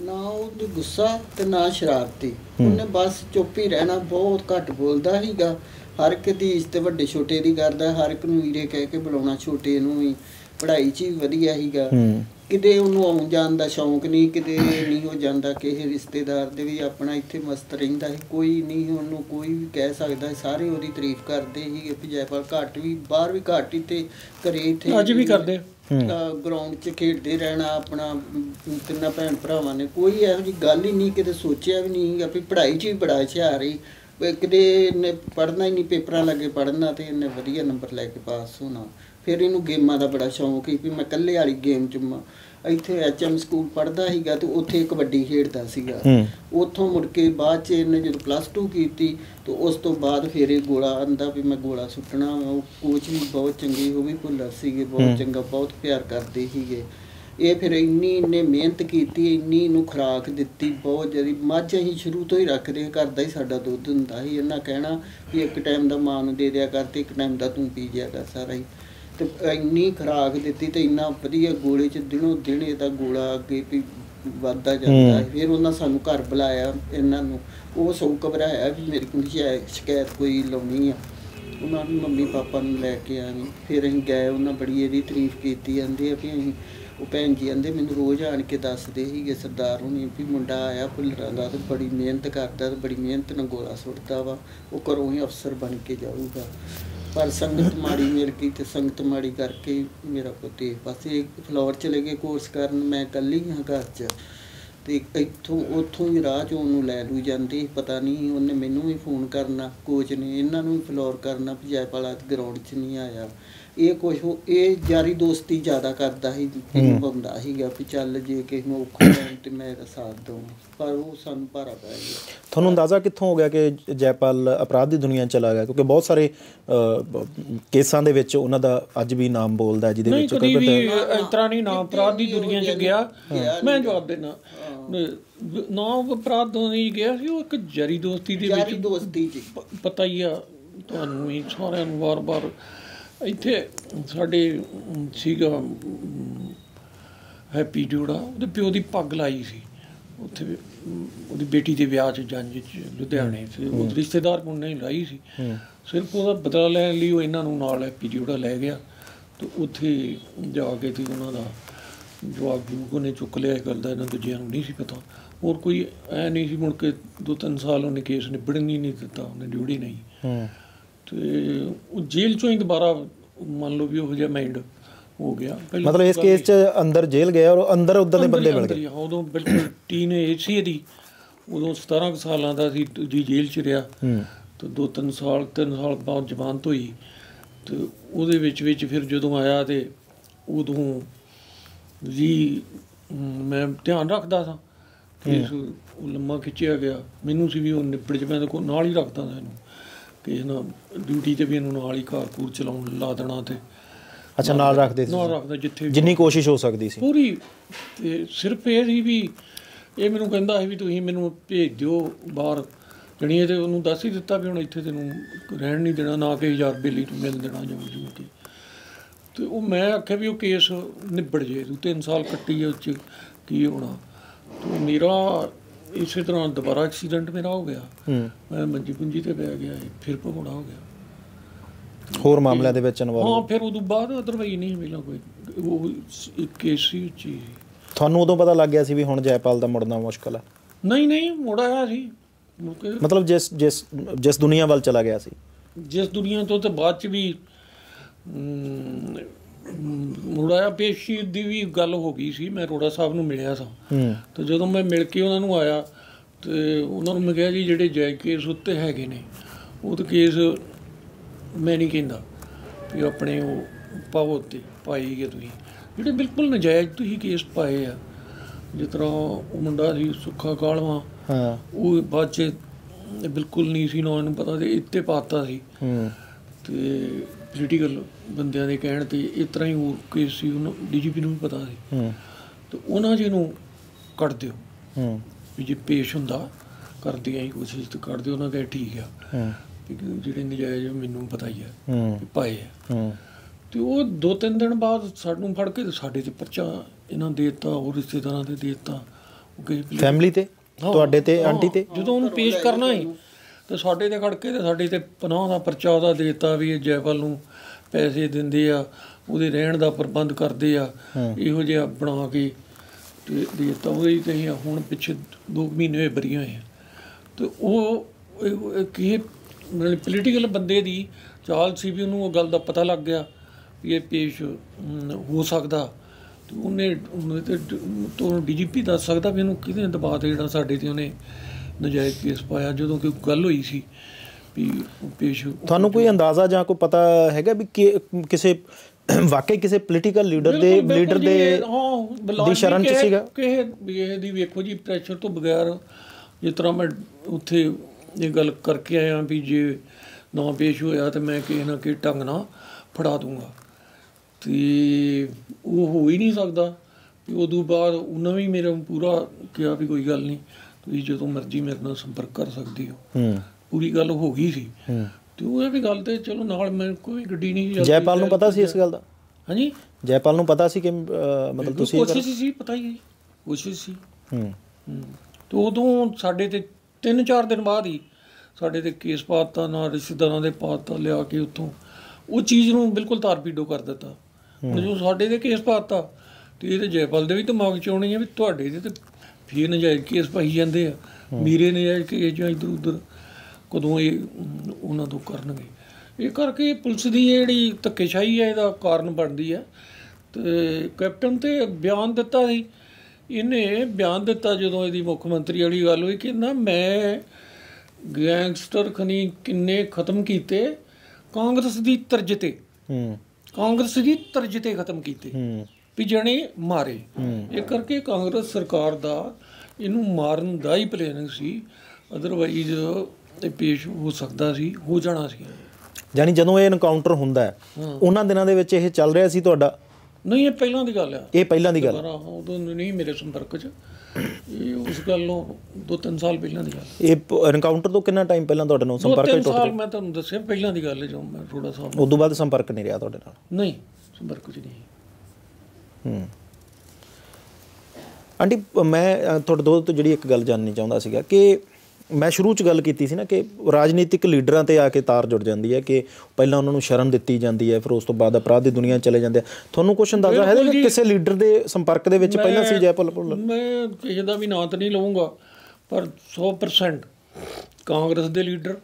ਨਾ ਉਹਦੀ ਗੁੱਸਾ ਤੇ ਨਾ ਸ਼ਰਾਰਤੀ। ਉਹਨੇ ਬਸ ਚੁੱਪ ਹੀ ਰਹਿਣਾ ਬਹੁਤ ਘੱਟ ਬੋਲਦਾ ਸੀਗਾ। ਹਰ ਇੱਕ ਦੀ ਇੱਜ਼ਤ ਵੱਡੇ ਛੋਟੇ ਦੀ ਕਰਦਾ ਹਰ ਇੱਕ ਨੂੰ ਵੀਰੇ ਕਹਿ ਕੇ ਬੁਲਾਉਣਾ ਛੋਟੇ ਨੂੰ ਵੀ। ਪੜ੍ਹਾਈ 'ਚ ਵੀ ਵਧੀਆ ਸੀਗਾ। ਹੂੰ। ਕਿਤੇ ਉਹਨੂੰ ਆਉਣ ਜਾਣ ਦਾ ਸ਼ੌਂਕ ਨਹੀਂ ਕਿਤੇ ਨਹੀਂ ਹੋ ਜਾਂਦਾ ਕਿਸੇ ਰਿਸ਼ਤੇਦਾਰ ਦੇ ਵੀ ਆਪਣਾ ਇੱਥੇ ਮਸਤ ਰਹਿੰਦਾ ਸੀ। ਕੋਈ ਨਹੀਂ ਉਹਨੂੰ ਕੋਈ ਵੀ ਕਹਿ ਸਕਦਾ ਸਾਰੇ ਉਹਦੀ ਤਾਰੀਫ ਕਰਦੇ ਸੀ ਕਿ ਜੈਪਾਲ ਘੱਟ ਵੀ ਬਾਹਰ ਵੀ ਘੱਟ ਹੀ ਤੇ ਘਰੇ ਇੱਥੇ ਅੱਜ ਵੀ ਕਰਦੇ ਗਰਾਊਂਡ 'ਚ ਖੇਡਦੇ ਰਹਿਣਾ ਆਪਣਾ, ਤਿੰਨਾਂ ਭੈਣ ਭਰਾਵਾਂ ਨੇ, ਕੋਈ ਇਹੋ ਜੀ ਗੱਲ ਹੀ ਨਹੀਂ, ਕਿਤੇ ਸੋਚਿਆ ਵੀ ਨਹੀਂ ਕਿ ਪੜ੍ਹਾਈ 'ਚ ਵੀ ਬੜਾ ਹੁਸ਼ਿਆਰ ਸੀ। ਕਿਤੇ ਇਹਨੇ ਪੜ੍ਹਨਾ ਹੀ ਨਹੀਂ, ਪੇਪਰਾਂ ਲੱਗੇ ਪੜ੍ਹਨਾ ਤੇ ਇਹਨੇ ਵਧੀਆ ਨੰਬਰ ਲੈ ਕੇ ਪਾਸ ਹੋਣਾ। ਫਿਰ ਇਹਨੂੰ ਗੇਮਾਂ ਦਾ ਬੜਾ ਸ਼ੌਂਕ ਸੀ ਵੀ ਮੈਂ ਇਕੱਲੇ ਵਾਲੀ ਗੇਮ 'ਚ ਇੱਥੇ ਐਚਐਮ ਸਕੂਲ ਪੜ੍ਹਦਾ ਸੀਗਾ ਤੇ ਉੱਥੇ ਕਬੱਡੀ ਖੇਡਦਾ ਸੀਗਾ। ਉੱਥੋਂ ਮੁੜ ਕੇ ਬਾਅਦ ਚ ਇਹਨੇ ਜਦੋਂ ਪਲੱਸ 2 ਕੀਤੀ ਤੇ ਉਸ ਤੋਂ ਬਾਅਦ ਫਿਰ ਇਹ ਗੋਲਾ ਆਂਦਾ ਵੀ ਮੈਂ ਗੋਲਾ ਸੁੱਟਣਾ। ਉਹ ਕੋਚ ਵੀ ਬਹੁਤ ਚੰਗੇ ਉਹ ਵੀ ਭੁੱਲਰ ਸੀਗੇ ਬਹੁਤ ਚੰਗਾ ਬਹੁਤ ਪਿਆਰ ਕਰਦੇ ਸੀਗੇ। ਇਹ ਫਿਰ ਇੰਨੀ ਇਹਨੇ ਮਿਹਨਤ ਕੀਤੀ ਇੰਨੀ ਇਹਨੂੰ ਖੁਰਾਕ ਦਿੱਤੀ ਬਹੁਤ ਜ਼ਿਆਦਾ। ਮੱਝ ਅਸੀਂ ਸ਼ੁਰੂ ਤੋਂ ਹੀ ਰੱਖਦੇ ਘਰ ਦਾ ਹੀ ਸਾਡਾ ਦੁੱਧ ਹੁੰਦਾ ਸੀ। ਇਹਨਾਂ ਕਹਿਣਾ ਵੀ ਇੱਕ ਟਾਈਮ ਦਾ ਮਾਂ ਨੂੰ ਦੇ ਦਿਆ ਕਰ ਤੇ ਇੱਕ ਟਾਈਮ ਦਾ ਤੂੰ ਪੀ ਜਿਆ ਕਰ ਸਾਰਾ ਹੀ। ਤੇ ਇੰਨੀ ਖੁਰਾਕ ਦਿੱਤੀ ਤੇ ਇੰਨਾ ਵਧੀਆ ਗੋਲੇ ਚ ਦਿਨੋਂ ਦਿਨ ਇਹਦਾ ਗੋਲਾ ਅੱਗੇ ਵੀ ਵੱਧਦਾ ਜਾਂਦਾ ਫਿਰ ਉਹਨਾਂ ਸਾਨੂੰ ਘਰ ਬੁਲਾਇਆ ਇਹਨਾਂ ਨੂੰ। ਉਹ ਸੌ ਘਬਰਾਇਆ ਵੀ ਮੇਰੇ ਕੋਲ ਸ਼ਿਕਾਇ- ਸ਼ਿਕਾਇਤ ਕੋਈ ਲਾਉਣੀ ਆ। ਉਹਨਾਂ ਨੂੰ ਮੰਮੀ ਪਾਪਾ ਨੂੰ ਲੈ ਕੇ ਆਏ। ਫਿਰ ਅਸੀਂ ਗਏ ਉਹਨਾਂ ਬੜੀ ਇਹਦੀ ਤਾਰੀਫ ਕੀਤੀ। ਜਾਂਦੇ ਆ ਵੀ ਅਸੀਂ ਉਹ ਭੈਣ ਜੀ ਕਹਿੰਦੇ ਮੈਨੂੰ ਰੋਜ਼ ਆਣ ਕੇ ਦੱਸਦੇ ਸੀਗੇ ਸਰਦਾਰ ਹੁਣੀ ਵੀ ਮੁੰਡਾ ਆਇਆ ਭੁੱਲਰਾਂ ਦਾ ਤੇ ਬੜੀ ਮਿਹਨਤ ਕਰਦਾ ਤੇ ਬੜੀ ਮਿਹਨਤ ਨਾਲ ਗੋਲਾ ਸੁੱਟਦਾ ਵਾ। ਉਹ ਘਰੋਂ ਹੀ ਅਫਸਰ ਬਣ ਕੇ ਜਾਊਗਾ। ਪਰ ਸੰਗਤ ਮਾੜੀ ਮਿਲ ਗਈ ਤੇ ਸੰਗਤ ਮਾੜੀ ਕਰਕੇ ਹੀ ਮੇਰਾ ਪੁੱਤ ਇਹ ਪਾਸੇ ਫਲੋਰ ਚਲੇ ਗਏ। ਕੋਰਸ ਕਰਨ ਮੈਂ ਇਕੱਲੀ ਹਾਂ ਘਰ 'ਚ ਤੇ ਇੱਥੋਂ, ਉੱਥੋਂ ਹੀ ਰਾਹ 'ਚ ਉਹਨੂੰ ਲੈ ਲੂ ਜਾਂਦੀ। ਪਤਾ ਨਹੀਂ ਉਹਨੇ ਮੈਨੂੰ ਵੀ ਫੋਨ ਕਰਨਾ, ਕੋਚ ਨੇ ਇਹਨਾਂ ਨੂੰ ਵੀ ਫਲੋਰ ਕਰਨਾ ਵੀ ਗਰਾਊਂਡ 'ਚ ਨਹੀਂ ਆਇਆ। ਇਹ ਉਹ- ਇਹ ਯਾਰੀ ਦੋਸਤੀ ਜ਼ਿਆਦਾ ਕਰਦਾ ਸੀ ਇਹਨੂੰ ਬੰਦਾ ਸੀਗਾ ਵੀ ਚੱਲ ਜੇ ਕਿਸੇ ਨੂੰ ਔਖਾ ਹੋਇਆ ਤੇ ਮੈਂ ਇਹਦਾ ਸਾਥ ਦਊਂ ਪਰ ਉਹ ਸਾਨੂੰ ਭਾਰਾ ਪੈ ਗਿਆ। ਤੁਹਾਨੂੰ ਅੰਦਾਜ਼ਾ ਕਿੱਥੋਂ ਹੋ ਗਿਆ ਕਿ ਜੈਪਾਲ ਅਪਰਾਧ ਦੀ ਦੁਨੀਆ ਚਲਾ ਗਿਆ? ਕਿਉਂਕਿ ਬਹੁਤ ਸਾਰੇ ਕੇਸਾਂ ਦੇ ਵਿੱਚ ਉਹਨਾਂ ਦਾ ਅੱਜ ਵੀ ਨਾਮ ਬੋਲਦਾ ਹੈ ਜਿਹਦੇ ਵਿੱਚ ਕਦੀ ਵੀ ਕੋਈ ਇਸ ਤਰ੍ਹਾਂ ਨਹੀਂ ਨਾ ਅਪਰਾਧ ਦੀ ਦੁਨੀਆ 'ਚ ਗਿਆ। ਮੈਂ ਜਵਾਬ ਦੇਣਾ ਨਾ ਉਹ ਅਪਰਾਧ ਤੋਂ ਨਹੀਂ ਗਿਆ ਸੀ ਉਹ ਇੱਕ ਜਰੀ ਦੋਸਤੀ ਦੇ ਵਿੱਚ। ਦੋਸਤੀ 'ਚ ਪ- ਪਤਾ ਹੀ ਆ ਤੁਹਾਨੂੰ ਵੀ ਸਾਰਿਆਂ ਨੂੰ ਵਾਰ-ਵਾਰ ਇੱਥੇ ਸਾਡੇ ਸੀਗਾ ਹੈਪੀ ਜੋੜਾ ਉਹਦੇ ਪਿਓ ਦੀ ਪੱਗ ਲਾਈ ਸੀ। ਉੱਥੇ ਉਹਦੀ ਬੇਟੀ ਦੇ ਵਿਆਹ 'ਚ ਜੰਜ 'ਚ ਲੁਧਿਆਣੇ ਤੇ ਉਹ ਰਿਸ਼ਤੇਦਾਰ ਮੁੰਡੇ ਨੇ ਲਾਈ ਸੀ। ਸਿਰਫ ਉਹਦਾ ਬਦਲਾ ਲੈਣ ਲਈ ਉਹ ਇਹਨਾਂ ਨੂੰ ਨਾਲ ਹੈਪੀ ਜੋੜਾ ਲੈ ਗਿਆ। ਤੇ ਉੱਥੇ ਜਾ ਕੇ ਤੇ ਉਹਨਾਂ ਦਾ ਜਵਾਬ ਜੂਕ ਉਹਨੇ ਚੁੱਕ ਲਿਆ ਇਹ ਗੱਲ ਦਾ ਇਹਨਾਂ ਦੂਜਿਆਂ ਨੂੰ ਨਹੀਂ ਸੀ ਪਤਾ। ਹੋਰ ਕੋਈ ਐ ਨਹੀਂ ਸੀ ਮੁੜ ਕੇ ਦੋ ਤਿੰਨ ਸਾਲ ਉਹਨੇ ਕੇਸ ਨਿਬੜਨ ਹੀ ਨਹੀਂ ਦਿੱਤਾ ਉਹਨੇ ਡਿਊਟੀ ਨਹੀਂ। ਹੂੰ। ਤੇ ਉਹ ਜੇਲ੍ਹ ਚੋਂ ਹੀ ਦੁਬਾਰਾ ਮੰਨ ਲਓ ਵੀ ਉਹ ਜਿਹਾ ਮਾਈਂਡ ਹੋ ਗਿਆ। ਮਤਲਬ ਇਸ ਕੇਸ 'ਚ ਅੰਦਰ ਜੇਲ੍ਹ ਗਿਆ ਔਰ ਅੰਦਰ ਉਦਾਂ ਦੇ ਬੰਦੇ ਮਿਲ ਗਏ। ਉਦੋਂ ਬਿਲਕੁਲ ਟੀਨ ਏਜ ਸੀ ਇਹਦੀ। ਉਦੋਂ 17 ਕੁ ਸਾਲਾਂ ਦਾ ਸੀ ਜੀ ਜੇਲ੍ਹ ਚ ਰਿਹਾ। ਤੇ ਦੋ ਤਿੰਨ ਸਾਲ ਤਿੰਨ ਸਾਲ ਬਾਅਦ ਜ਼ਮਾਨਤ ਹੋਈ ਤੇ ਉਹਦੇ ਵਿੱਚ ਵਿੱਚ ਫਿਰ ਜਦੋਂ ਆਇਆ ਤੇ ਉਦੋਂ ਜੀ ਮੈਂ ਧਿਆਨ ਰੱਖਦਾ ਸਾਂ। ਕਿ ਉਹ ਲੰਮਾ ਖਿੱਚਿਆ ਗਿਆ। ਮੈਨੂੰ ਸੀ ਵੀ ਉਹ ਨਿਬੜ ਚ ਮੈਂ ਤਾਂ ਕੋ ਨਾਲ ਹੀ ਰੱਖਦਾ ਸਾਂ ਇਹਨੂੰ। ਕਿ ਇਹਨਾਂ ਡਿਊਟੀ ਤੇ ਵੀ ਇਹਨੂੰ ਨਾਲ ਹੀ ਕਾਰਪੂਰ ਚਲਾਉਣ ਲਾ ਦੇਣਾ ਤੇ। ਅੱਛਾ ਨਾਲ ਰੱਖਦੇ ਸੀ। ਨਾਲ ਰੱਖਦਾ ਜਿੱਥੇ ਜਿੰਨੀ ਕੋਸ਼ਿਸ਼ ਹੋ ਸਕਦੀ ਸੀ। ਪੂਰੀ ਤੇ ਸਿਰਫ ਇਹ ਸੀ ਵੀ ਇਹ ਮੈਨੂੰ ਕਹਿੰਦਾ ਸੀ ਵੀ ਤੁਸੀਂ ਮੈਨੂੰ ਭੇਜ ਦਿਓ ਬਾਹਰ। ਜਣੀ ਇਹ ਤੇ ਉਹਨੂੰ ਦੱਸ ਹੀ ਦਿੱਤਾ ਵੀ ਹੁਣ ਇੱਥੇ ਤੈਨੂੰ ਰਹਿਣ ਨਹੀਂ ਦੇਣਾ ਨਾ ਕਿ ਹਜ਼ਾਰ ਬੇਲੀ ਤੂੰ ਮਿਲ ਦੇਣਾ ਜਾਂ ਕੁਝ ਵੀ ਤੇ ਉਹ ਮੈਂ ਆਖਿਆ ਵੀ ਉਹ ਕੇਸ ਨਿਬੜ ਜੇ ਤੂੰ 3 ਸਾਲ ਕੱਟੀ ਹੈ ਉਹ 'ਚ ਕੀ ਹੋਣਾ। ਤੇ ਮੇਰਾ ਇਸੇ ਤਰ੍ਹਾਂ ਦੁਬਾਰਾ ਐਕਸੀਡੈਂਟ ਮੇਰਾ ਹੋ ਗਿਆ। ਹੂੰ। ਮੈਂ ਮੰਜੀ ਪੁੰਜੀ ਤੇ ਬਹਿ ਗਿਆ ਫਿਰ ਭਗੌੜਾ ਹੋ ਗਿਆ। ਹੋਰ ਮਾਮਲਿਆਂ ਦੇ ਵਿੱਚ ਇਨਵੋਲਵ ਹਾਂ ਫਿਰ ਉਦੋਂ ਬਾਅਦ ਅਦਰਵਾਈ ਨਹੀਂ ਮਿਲਾ ਕੋਈ। ਉਹ ਇੱਕ ਕੇਸ ਉੱਚੀ ਸੀ ਤੁਹਾਨੂੰ ਉਦੋਂ ਪਤਾ ਲੱਗ ਗਿਆ ਸੀ ਵੀ ਹੁਣ ਜੈਪਾਲ ਦਾ ਮੁੜਨਾ ਮੁਸ਼ਕਲ ਹੈ ਨਹੀਂ ਨਹੀਂ ਮੁੜ ਆਇਆ ਸੀ। ਮਤਲਬ ਜਿਸ ਜਿਸ ਜਿਸ ਦੁਨੀਆ ਵੱਲ ਚਲਾ ਗਿਆ ਸੀ। ਜਿਸ ਦੁਨੀਆ ਤੋਂ ਤੇ ਬਾਅਦ ਚ ਵੀ ਆਇਆ ਪੇਸ਼ੀ ਦੀ ਵੀ ਗੱਲ ਹੋ ਗਈ ਸੀ ਮੈਂ ਰੋੜਾ ਸਾਹਿਬ ਨੂੰ ਮਿਲਿਆ ਸਾਂ। ਤੇ ਜਦੋਂ ਮੈਂ ਮਿਲ ਕੇ ਉਹਨਾਂ ਨੂੰ ਆਇਆ ਤੇ ਉਹਨਾਂ ਨੂੰ ਮੈਂ ਕਿਹਾ ਜੀ ਜਿਹੜੇ ਜੈ ਕੇਸ ਉੱਤੇ ਹੈਗੇ ਨੇ ਉਹ ਤਾਂ ਕੇਸ ਮੈਂ ਨਹੀਂ ਕਹਿੰਦਾ ਵੀ ਆਪਣੇ ਉਹ ਪਾਵੋ ਤੇ ਪਾਈ ਗਏ ਤੁਸੀਂ। ਜਿਹੜੇ ਬਿਲਕੁਲ ਨਜਾਇਜ਼ ਤੁਸੀਂ ਕੇਸ ਪਾਏ ਆ ਜਿਸ ਤਰ੍ਹਾਂ ਉਹ ਮੁੰਡਾ ਸੀ ਸੁੱਖਾ ਕਾਲਵਾ ਹਾਂ। ਉਹ ਬਾਅਦ ਚ ਬਿਲਕੁਲ ਨਹੀਂ ਸੀ ਨਾ ਉਹਨੂੰ ਪਤਾ ਤੇ ਇੱਥੇ ਪਾਤਾ ਸੀ। ਹੂੰ। ਤੇ ਪੋਲੀਟੀਕਲ ਬੰਦਿਆਂ ਦੇ ਕਹਿਣ ਤੇ ਇਸ ਤਰ੍ਹਾਂ ਹੀ ਹੋਰ ਕੇਸ ਸੀ ਉਹਨੂੰ ਡੀਜੀਪੀ ਨੂੰ ਵੀ ਪਤਾ ਸੀ। ਹੂੰ। ਤੇ ਉਹਨਾਂ ਜਿਹਨੂੰ ਕੱਢ ਦਿਓ। ਹੂੰ। ਵੀ ਜੇ ਪੇਸ਼ ਹੁੰਦਾ ਕਰਦੀ ਆਂ ਕੋਸ਼ਿਸ਼ ਤੇ ਕੱਢ ਦਿਓ ਉਹਨਾਂ ਕਹੇ ਠੀਕ ਆ। ਹੂੰ। ਜਿਹੜੇ ਨਜਾਇਜ਼ ਮੈਨੂੰ ਪਤਾ ਹੀ ਵੀ ਪਾਏ ਆ। ਹੂੰ। ਤੇ ਉਹ ਦੋ ਤਿੰਨ ਦਿਨ ਬਾਅਦ ਸਾਨੂੰ ਫੜ ਕੇ ਸਾਡੇ ਤੇ ਪਰਚਾ ਇਹਨਾਂ ਦੇ ਦਿੱਤਾ ਉਹ ਰਿਸ਼ਤੇਦਾਰਾਂ ਦੇ ਦਿੱਤਾ। ਫੈਮਿਲੀ ਤੇ? ਤੁਹਾਡੇ ਤੇ ਆਂਟੀ ਤੇ? ਜਦੋਂ ਉਹਨੂੰ ਪੇਸ਼ ਕਰਨਾ ਹੀ ਤੇ ਸਾਡੇ ਤੇ ਖੜ ਕੇ ਤੇ ਸਾਡੇ ਤੇ ਪਨਾਹ ਦਾ ਪਰਚਾ ਉਹਦਾ ਦੇ ਦਿੱਤਾ ਵੀ ਇਹ ਜੈਪਾਲ ਨੂੰ ਪੈਸੇ ਦਿੰਦੇ ਆ ਉਹਦੇ ਰਹਿਣ ਦਾ ਪ੍ਰਬੰਧ ਕਰਦੇ ਆ ਇਹੋ ਜਿਹਾ ਬਣਾ ਕੇ ਤੇ ਦੇ ਦਿੱਤਾ। ਉਹਦੇ ਤੇ ਹੁਣ ਪਿੱਛੇ 2 ਮਹੀਨੇ ਹੋਏ ਬਰੀ ਹੋਏ ਤੇ ਉਹ ਕੀ ਪੋਲੀਟੀਕਲ ਬੰਦੇ ਦੀ ਚਾਲ ਸੀ ਵੀ ਉਹਨੂੰ ਉਹ ਗੱਲ ਦਾ ਪਤਾ ਲੱਗ ਗਿਆ ਵੀ ਇਹ ਪੇਸ਼ ਹੋ ਸਕਦਾ। ਤੇ ਉਹਨੇ ਉਹਨੇ ਤੇ ਤੋਂ ਡੀਜੀਪੀ ਦੱਸ ਸਕਦਾ ਵੀ ਇਹਨੂੰ ਕਿਹਦੇ ਦਬਾਅ ਤੇ ਜਿਹੜਾ ਸਾਡੇ ਤੇ ਉਹਨੇ ਨਜਾਇਜ਼ ਕੇਸ ਪਾਇਆ ਜਦੋਂ ਕਿ ਗੱਲ ਹੋਈ ਸੀ ਵੀ ਪੇਸ਼ ਤੁਹਾਨੂੰ ਕੋਈ ਅੰਦਾਜ਼ਾ ਜਾਂ ਕੋਈ ਪਤਾ ਹੈਗਾ ਵੀ ਕਿ ਕਿਸੇ ਵਾਕਈ ਕਿਸੇ ਪੋਲੀਟੀਕਲ ਲੀਡਰ ਦੇ ਲੀਡਰ ਦੇ ਇਹ- ਦੀ ਸ਼ਰਨ ਚ ਸੀਗਾ? ਕਿਸੇ ਵੀ ਇਹਦੀ ਵੇਖੋ ਜੀ ਪ੍ਰੈਸ਼ਰ ਤੋਂ ਬਗੈਰ ਜਿਸ ਤਰ੍ਹਾਂ ਮੈਂ ਉੱਥੇ ਇਹ ਗੱਲ ਕਰਕੇ ਆਇਆ ਵੀ ਜੇ ਨਾ ਪੇਸ਼ ਹੋਇਆ ਤੇ ਮੈਂ ਕਿਸੇ ਨਾ ਕਿਸੇ ਢੰਗ ਨਾਲ ਫੜਾ ਦੂੰਗਾ। ਤੇ ਉਹ ਹੋ ਹੀ ਨਹੀਂ ਸਕਦਾ। ਉਦੋਂ ਬਾਅਦ ਉਹਨਾਂ ਵੀ ਮੇਰਾ ਪੂਰਾ ਕਿਹਾ ਵੀ ਕੋਈ ਗੱਲ ਨਹੀਂ। ਤੁਸੀਂ ਜਦੋਂ ਮਰਜ਼ੀ ਮੇਰੇ ਨਾਲ ਸੰਪਰਕ ਕਰ ਸਕਦੇ ਹੋ। ਹੂੰ। ਪੂਰੀ ਗੱਲ ਹੋ ਗਈ ਸੀ। ਹੂੰ। ਤੇ ਉਹ ਇਹ ਵੀ ਗੱਲ ਤੇ ਚਲੋ ਨਾਲ ਮੈਂ ਕੋਈ ਗੱਡੀ ਨਹੀਂ ਜਾਂਦੀ। ਜੈਪਾਲ ਨੂੰ ਪਤਾ ਸੀ ਇਸ ਗੱਲ ਦਾ? ਹਾਂਜੀ। ਜੈਪਾਲ ਨੂੰ ਪਤਾ ਸੀ ਕਿ ਮਤਲਬ ਤੁਸੀਂ ਕੋਸ਼ਿਸ਼ ਸੀ ਪਤਾ ਹੀ ਕੋਸ਼ਿਸ਼ ਸੀ। ਹੂੰ। ਤੇ ਉਦੋਂ ਸਾਡੇ ਤੇ 3-4 ਦਿਨ ਬਾਅਦ ਹੀ ਸਾਡੇ ਤੇ ਕੇਸ ਪਾਤਾ ਨਾ ਰਿਸ਼ਤੇਦਾਰਾਂ ਦੇ ਪਾਤਾ ਲਿਆ ਕੇ ਉੱਥੋਂ। ਉਹ ਚੀਜ਼ ਨੂੰ ਬਿਲਕੁਲ ਤਾਰਪੀਡੋ ਕਰ ਦਿੱਤਾ। ਜਦੋਂ ਸਾਡੇ ਤੇ ਕੇਸ ਪਾਤਾ ਤੇ ਇਹ ਤੇ ਜੈਪਾਲ ਦੇ ਵੀ ਦਿਮਾਗ ਚ ਆਉਣੀ ਹੈ ਵੀ ਤੁਹਾਡੇ ਤੇ ਤੇ ਫੇਰ ਨਜਾਇਜ਼ ਕੇਸ ਪਾਈ ਜਾਂਦੇ ਆ। ਮੇਰੇ ਨਜਾਇਜ਼ ਕੇਸ ਜਾਂ ਇਧਰ ਉਧਰ ਕਦੋਂ ਇਹ ਉਹਨਾਂ ਤੋਂ ਕਰਨਗੇ। ਇਹ ਕਰਕੇ ਪੁਲਿਸ ਦੀ ਜਿਹੜੀ ਧੱਕੇਸ਼ਾਹੀ ਹੈ ਇਹਦਾ ਕਾਰਨ ਬਣਦੀ ਹੈ ਤੇ ਕੈਪਟਨ ਤੇ ਬਿਆਨ ਦਿੱਤਾ ਸੀ। ਇਹਨੇ ਬਿਆਨ ਦਿੱਤਾ ਜਦੋਂ ਇਹਦੀ ਮੁੱਖ ਮੰਤਰੀ ਵਾਲੀ ਗੱਲ ਹੋਈ ਕਿ ਨਾ ਮੈਂ ਗੈਂਗਸਟਰ ਖਨੀ ਕਿੰਨੇ ਖਤਮ ਕੀਤੇ ਕਾਂਗਰਸ ਦੀ ਤਰਜ ਤੇ। ਹੂੰ। ਕਾਂਗਰਸ ਦੀ ਤਰਜ ਤੇ ਖਤਮ ਕੀਤੇ। ਹੂੰ। ਵੀ ਜਣੇ ਮਾਰੇ। ਇਹ ਕਰਕੇ ਕਾਂਗਰਸ ਸਰਕਾਰ ਦਾ ਇਹਨੂੰ ਮਾਰਨ ਦਾ ਹੀ ਪਲੈਨਿੰਗ ਸੀ। ਅਦਰਵਾਈਜ਼ ਇਹ ਪੇਸ਼ ਹੋ ਸਕਦਾ ਸੀ ਹੋ ਜਾਣਾ ਸੀ। ਯਾਨੀ ਜਦੋਂ ਇਹ ਐਨਕਾਊਂਟਰ ਹੁੰਦਾ ਹੈ ਉਹਨਾਂ ਦਿਨਾਂ ਦੇ ਵਿੱਚ ਇਹ ਚੱਲ ਰਿਹਾ ਸੀ ਤੁਹਾਡਾ? ਨਹੀਂ ਇਹ ਪਹਿਲਾਂ ਦੀ ਗੱਲ ਆ। ਇਹ ਪਹਿਲਾਂ ਦੀ ਗੱਲ। ਉਦੋਂ ਨਹੀਂ ਮੇਰੇ ਸੰਪਰਕ 'ਚ। ਇਹ ਉਸ ਗੱਲੋਂ ਦੋ ਤਿੰਨ ਸਾਲ ਪਹਿਲਾਂ ਦੀ ਗੱਲ ਇਹ ਐਨਕਾਊਂਟਰ ਤੋਂ ਕਿੰਨਾ ਟਾਈਮ ਪਹਿਲਾਂ ਤੁਹਾਡੇ ਨਾਲ ਸੰਪਰਕ ਟੁੱਟ ਸਾਲ ਮੈਂ ਤੁਹਾਨੂੰ ਦੱਸਿਆ ਪਹਿਲਾਂ ਦੀ ਗੱਲ ਹੈ ਜਦੋਂ ਮੈਂ ਥੋੜਾ ਸਾ ਉਸ ਤੋਂ ਬਾਅਦ ਸੰਪਰਕ ਨਹੀਂ ਰਿਹਾ ਤੁਹਾਡੇ ਨਾਲ? ਨਹੀਂ ਸੰਪਰਕ 'ਚ ਨਹੀਂ। ਆਂਟੀ ਮੈਂ ਤੁਹਾਡੇ ਦੋ ਤੋਂ ਜਿਹੜੀ ਇੱਕ ਗੱਲ ਜਾਣਨੀ ਚਾਹੁੰਦਾ ਸੀਗਾ ਕਿ ਮੈਂ ਸ਼ੁਰੂ ਚ ਗੱਲ ਕੀਤੀ ਸੀ ਨਾ ਕਿ ਰਾਜਨੀਤਿਕ ਲੀਡਰਾਂ ਤੇ ਆ ਕੇ ਤਾਰ ਜੁੜ ਜਾਂਦੀ ਹੈ ਕਿ ਪਹਿਲਾਂ ਉਹਨਾਂ ਨੂੰ ਸ਼ਰਨ ਦਿੱਤੀ ਜਾਂਦੀ ਹੈ ਫਿਰ ਉਸ ਤੋਂ ਬਾਅਦ ਅਪਰਾਧ ਦੀ ਦੁਨੀਆ ਚਲੇ ਜਾਂਦੇ ਆ। ਤੁਹਾਨੂੰ ਕੁਝ ਅੰਦਾਜ਼ਾ ਹੈ ਕਿ ਕਿਸੇ ਲੀਡਰ ਦੇ ਸੰਪਰਕ ਦੇ ਵਿੱਚ ਪਹਿਲਾਂ ਸੀ ਜੈਪਾਲ ਭੁੱਲਰ ਮੈਂ ਕਿਸੇ ਦਾ ਵੀ ਨਾਂ ਤਾਂ ਨਹੀਂ ਲਵਾਂਗਾ ਪਰ 100% ਕਾਂਗਰਸ ਦੇ ਲੀਡਰ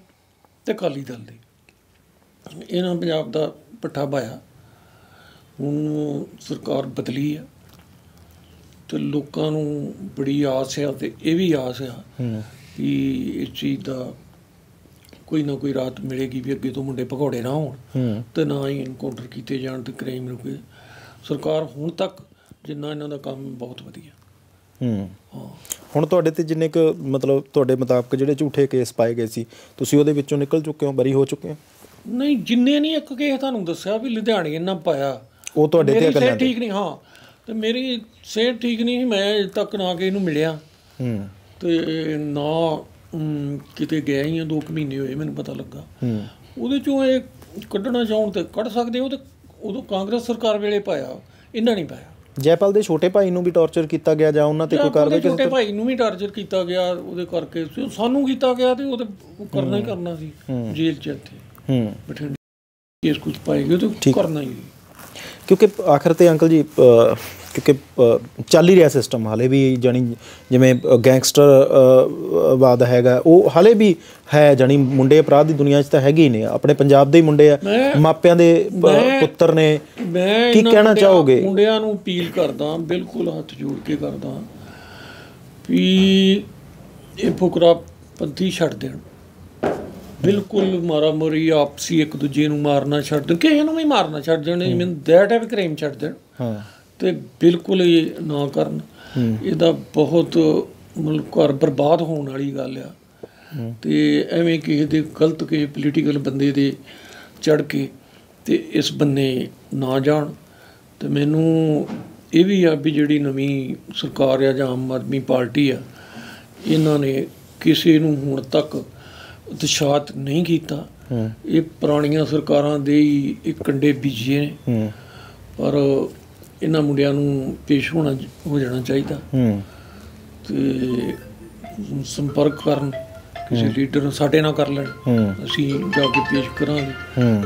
ਤੇ ਅਕਾਲੀ ਦਲ ਦੇ। ਇਹਨਾਂ ਪੰਜਾਬ ਦਾ ਪੱਠਾ ਪਾਇਆ। ਹੁਣ ਸਰਕਾਰ ਬਦਲੀ ਆ ਤੇ ਲੋਕਾਂ ਨੂੰ ਬੜੀ ਆਸ ਆ ਤੇ ਇਹ ਵੀ ਆਸ ਆ ਕਿ ਇਸ ਚੀਜ਼ ਦਾ ਕੋਈ ਨਾ ਕੋਈ ਰਾਤ ਮਿਲੇਗੀ ਵੀ ਅੱਗੇ ਤੋਂ ਮੁੰਡੇ ਭਗੌੜੇ ਨਾ ਹੋਣ ਹੂੰ। ਤੇ ਨਾ ਹੀ ਇਨਕਾਊਂਟਰ ਕੀਤੇ ਜਾਣ ਤੇ ਕ੍ਰਾਈਮ ਰੁਕੇ। ਸਰਕਾਰ ਹੁਣ ਤੱਕ ਜਿੰਨਾ ਇਹਨਾਂ ਦਾ ਕੰਮ ਬਹੁਤ ਵਧੀਆ। ਹੂੰ। ਹਾਂ। ਹੁਣ ਤੁਹਾਡੇ ਤੇ ਜਿੰਨੇ ਕੁ ਮਤਲਬ ਤੁਹਾਡੇ ਮੁਤਾਬਕ ਜਿਹੜੇ ਝੂਠੇ ਕੇਸ ਪਾਏ ਗਏ ਸੀ ਤੁਸੀਂ ਉਹਦੇ ਵਿੱਚੋਂ ਨਿਕਲ ਚੁੱਕੇ ਹੋ ਬਰੀ ਹੋ ਚੁੱਕੇ ਹੋ? ਨਹੀਂ ਜਿੰਨੇ ਨਹੀਂ ਇੱਕ ਕੇਸ ਤੁਹਾਨੂੰ ਦੱਸਿਆ ਵੀ ਲੁਧਿਆਣੇ ਇਹਨਾਂ ਪਾਇਆ। ਉਹ ਤੁਹਾਡੇ ਤੇ ਸਿਹਤ ਠੀਕ ਨਹੀਂ ਹਾਂ। ਤੇ ਮੇਰੀ ਸਿਹਤ ਠੀਕ ਨਹੀਂ ਸੀ ਮੈਂ ਅਜੇ ਤੱਕ ਨਾ ਕਿ ਇਹਨੂੰ ਮਿਲਿਆ। ਹੂੰ। ਤੇ ਨਾ ਕਿਤੇ ਗਿਆ ਹੀ ਆ ਦੋ ਕੁ ਮਹੀਨੇ ਹੋਏ ਮੈਨੂੰ ਪਤਾ ਲੱਗਾ। ਹੂੰ। ਉਹਦੇ ਚੋਂ ਇਹ ਕੱਢਣਾ ਚਾਹਣ ਤੇ ਕੱਢ ਸਕਦੇ ਉਹ ਤੇ ਉਦੋਂ ਕਾਂਗਰਸ ਸਰਕਾਰ ਵੇਲੇ ਪਾਇਆ ਇਹਨਾਂ ਨਹੀਂ ਪਾਇਆ। ਜੈਪਾਲ ਦੇ ਛੋਟੇ ਭਾਈ ਨੂੰ ਵੀ ਟੌਰਚਰ ਕੀਤਾ ਗਿਆ ਜਾਂ ਉਹਨਾਂ ਤੇ ਕੋਈ ਕਾਰਵਾਈ ਛੋਟੇ ਭਾਈ ਨੂੰ ਵੀ ਟਾਰਚਰ ਕੀਤਾ ਗਿਆ ਉਹਦੇ ਕਰਕੇ। ਸਾਨੂੰ ਕੀਤਾ ਗਿਆ ਤੇ ਉਹ ਤੇ ਕਰਨਾ ਹੀ ਕਰਨਾ ਸੀ ਜੇਲ੍ਹ ਚ ਇੱਥੇ। ਹੂੰ। ਬਠਿੰਡੇ ਕੇਸ ਕੁਝ ਪਾਏਗੇ ਤੇ ਕਰਨਾ ਹੀ। ਕਿਉਂਕਿ ਆਖਰ ਤੇ ਅੰਕਲ ਜੀ ਕਿਉਂਕਿ ਚੱਲ ਹੀ ਰਿਹਾ ਸਿਸਟਮ ਹਾਲੇ ਵੀ ਜਾਨੀ ਜਿਵੇਂ ਗੈਂਗਸਟਰ ਵਾਦ ਹੈਗਾ ਉਹ ਹਾਲੇ ਵੀ ਹੈ ਜਾਨੀ ਮੁੰਡੇ ਅਪਰਾਧ ਦੀ ਦੁਨੀਆ 'ਚ ਤਾਂ ਹੈਗੇ ਹੀ ਨੇ ਆਪਣੇ ਪੰਜਾਬ ਦੇ ਹੀ ਮੁੰਡੇ ਆ ਮਾਪਿਆਂ ਦੇ ਪੁੱਤਰ ਨੇ ਕੀ ਕਹਿਣਾ ਚਾਹੋਗੇ? ਮੁੰਡਿਆਂ ਨੂੰ ਅਪੀਲ ਕਰਦਾ ਬਿਲਕੁਲ ਹੱਥ ਜੋੜ ਕੇ ਕਰਦਾ ਵੀ ਇਹ ਫੁਕਰਾ ਪੰਥੀ ਛੱਡ ਦੇਣ ਬਿਲਕੁਲ ਮਾਰਾ ਮੋਰੀ ਆਪਸੀ ਇੱਕ ਦੂਜੇ ਨੂੰ ਮਾਰਨਾ ਛੱਡ ਦੇਣ। ਕਿਸੇ ਨੂੰ ਵੀ ਮਾਰਨਾ ਛੱਡ ਦੇਣ ਮੀਨ ਦੈਟ ਹੈਵ ਕ੍ਰਾਈਮ ਛੱਡ ਦੇਣ। ਹਾਂ। ਤੇ ਬਿਲਕੁਲ ਇਹ ਨਾ ਕਰਨ। ਇਹਦਾ ਬਹੁਤ ਮਤਲਬ ਘਰ ਬਰਬਾਦ ਹੋਣ ਵਾਲੀ ਗੱਲ ਆ। ਤੇ ਐਵੇਂ ਕਿਸੇ ਦੇ ਗਲਤ ਕਿਸੇ ਪੋਲੀਟੀਕਲ ਬੰਦੇ ਦੇ ਚੜ ਕੇ ਤੇ ਇਸ ਬੰਨੇ ਨਾ ਜਾਣ। ਤੇ ਮੈਨੂੰ ਇਹ ਵੀ ਆ ਵੀ ਜਿਹੜੀ ਨਵੀਂ ਸਰਕਾਰ ਆ ਜਾਂ ਆਮ ਆਦਮੀ ਪਾਰਟੀ ਆ ਇਹਨਾਂ ਨੇ ਕਿਸੇ ਨੂੰ ਹੁਣ ਤੱਕ ਉਤਸ਼ਾਹਤ ਨਹੀਂ ਕੀਤਾ। ਇਹ ਪੁਰਾਣੀਆਂ ਸਰਕਾਰਾਂ ਦੇ ਹੀ ਇੱਕ ਕੰਡੇ ਬੀਜੇ ਨੇ। ਪਰ ਇਹਨਾਂ ਮੁੰਡਿਆਂ ਨੂੰ ਪੇਸ਼ ਹੋਣਾ ਹੋ ਜਾਣਾ ਚਾਹੀਦਾ। ਤੇ ਸੰਪਰਕ ਕਰਨ ਕਿਸੇ ਲੀਡਰ ਸਾਡੇ ਨਾਲ ਕਰ ਲੈਣ। ਅਸੀਂ ਜਾ ਕੇ ਪੇਸ਼ ਕਰਾਂਗੇ।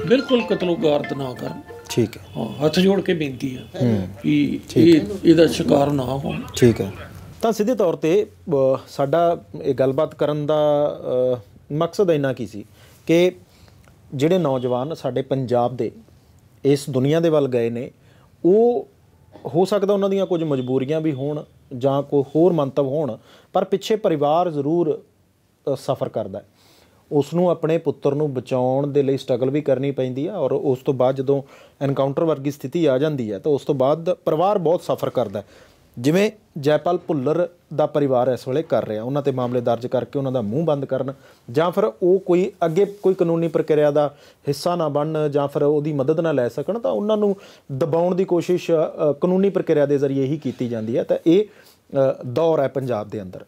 ਬਿਲਕੁਲ ਕਤਲੋਗਾਰਤ ਨਾ ਕਰਨ। ਠੀਕ ਹੈ। ਹੱਥ ਜੋੜ ਕੇ ਬੇਨਤੀ ਹੈ। ਕਿ ਇਹ ਇਹਦਾ ਸ਼ਿਕਾਰ ਨਾ ਹੋਣ। ਠੀਕ ਹੈ। ਤਾਂ ਸਿੱਧੇ ਤੌਰ ਤੇ ਸਾਡਾ ਇਹ ਗੱਲਬਾਤ ਕਰਨ ਦਾ ਮਕਸਦ ਇੰਨਾ ਕੀ ਸੀ ਕਿ ਜਿਹੜੇ ਨੌਜਵਾਨ ਸਾਡੇ ਪੰਜਾਬ ਦੇ ਇਸ ਦੁਨੀਆ ਦੇ ਵੱਲ ਗਏ ਨੇ, ਉਹ ਹੋ ਸਕਦਾ ਉਹਨਾਂ ਦੀਆਂ ਕੁਝ ਮਜਬੂਰੀਆਂ ਵੀ ਹੋਣ ਜਾਂ ਕੋਈ ਹੋਰ ਮੰਤਵ ਹੋਣ, ਪਰ ਪਿੱਛੇ ਪਰਿਵਾਰ ਜ਼ਰੂਰ ਸਫਰ ਕਰਦਾ ਹੈ। ਉਸ ਨੂੰ ਆਪਣੇ ਪੁੱਤਰ ਨੂੰ ਬਚਾਉਣ ਦੇ ਲਈ ਸਟਰਗਲ ਵੀ ਕਰਨੀ ਪੈਂਦੀ ਹੈ ਔਰ ਉਸ ਤੋਂ ਬਾਅਦ ਜਦੋਂ ਐਨਕਾਊਂਟਰ ਵਰਗੀ ਸਥਿਤੀ ਆ ਜਾਂਦੀ ਹੈ, ਤਾਂ ਉਸ ਤੋਂ ਬਾਅਦ ਪਰਿਵਾਰ ਬਹੁਤ ਸਫਰ ਕਰਦਾ ਹੈ। ਜਿਵੇਂ ਜੈਪਾਲ ਭੁੱਲਰ ਦਾ ਪਰਿਵਾਰ ਇਸ ਵੇਲੇ ਕਰ ਰਿਹਾ ਉਹਨਾਂ ਤੇ ਮਾਮਲੇ ਦਰਜ ਕਰਕੇ ਉਹਨਾਂ ਦਾ ਮੂੰਹ ਬੰਦ ਕਰਨ ਜਾਂ ਫਿਰ ਉਹ ਕੋਈ ਅੱਗੇ ਕੋਈ ਕਾਨੂੰਨੀ ਪ੍ਰਕਿਰਿਆ ਦਾ ਹਿੱਸਾ ਨਾ ਬਣਨ ਜਾਂ ਫਿਰ ਉਹਦੀ ਮਦਦ ਨਾ ਲੈ ਸਕਣ ਤਾਂ ਉਹਨਾਂ ਨੂੰ ਦਬਾਉਣ ਦੀ ਕੋਸ਼ਿਸ਼ ਕਾਨੂੰਨੀ ਪ੍ਰਕਿਰਿਆ ਦੇ ਜ਼ਰੀਏ ਹੀ ਕੀਤੀ ਜਾਂਦੀ ਹੈ। ਤਾਂ ਇਹ ਦੌਰ ਹੈ ਪੰਜਾਬ ਦੇ ਅੰਦਰ।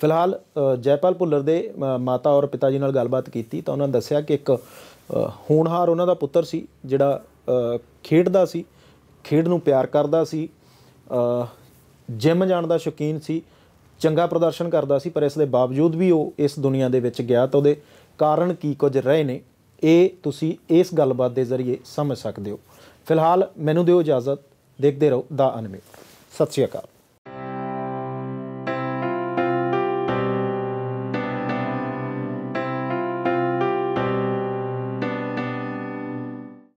ਫਿਲਹਾਲ ਜੈਪਾਲ ਭੁੱਲਰ ਦੇ ਅ, ਮਾਤਾ ਔਰ ਪਿਤਾ ਜੀ ਨਾਲ ਗੱਲਬਾਤ ਕੀਤੀ ਤਾਂ ਉਹਨਾਂ ਦੱਸਿਆ ਕਿ ਇੱਕ ਹੋਣਹਾਰ ਉਹਨਾਂ ਦਾ ਪੁੱਤਰ ਸੀ ਜਿਹੜਾ ਖੇਡਦਾ ਸੀ ਖੇਡ ਨੂੰ ਪਿਆਰ ਕਰਦਾ ਸੀ ਜਿਮ ਜਾਣ ਦਾ ਸ਼ੌਕੀਨ ਸੀ, ਚੰਗਾ ਪ੍ਰਦਰਸ਼ਨ ਕਰਦਾ ਸੀ, ਪਰ ਇਸ ਦੇ ਬਾਵਜੂਦ ਵੀ ਉਹ ਇਸ ਦੁਨੀਆ ਦੇ ਵਿੱਚ ਗਿਆ ਤਾਂ ਉਹਦੇ ਕਾਰਨ ਕੀ ਕੁਝ ਰਹੇ ਨੇ, ਇਹ ਤੁਸੀਂ ਇਸ ਗੱਲਬਾਤ ਦੇ ਜ਼ਰੀਏ ਸਮਝ ਸਕਦੇ ਹੋ। ਫਿਲਹਾਲ ਮੈਨੂੰ ਦਿਓ ਇਜਾਜ਼ਤ, ਦੇਖਦੇ ਰਹੋ ਦਾ ਅਨਮੇ ਸਤਿ ਸ਼੍ਰੀ ਅਕਾਲ।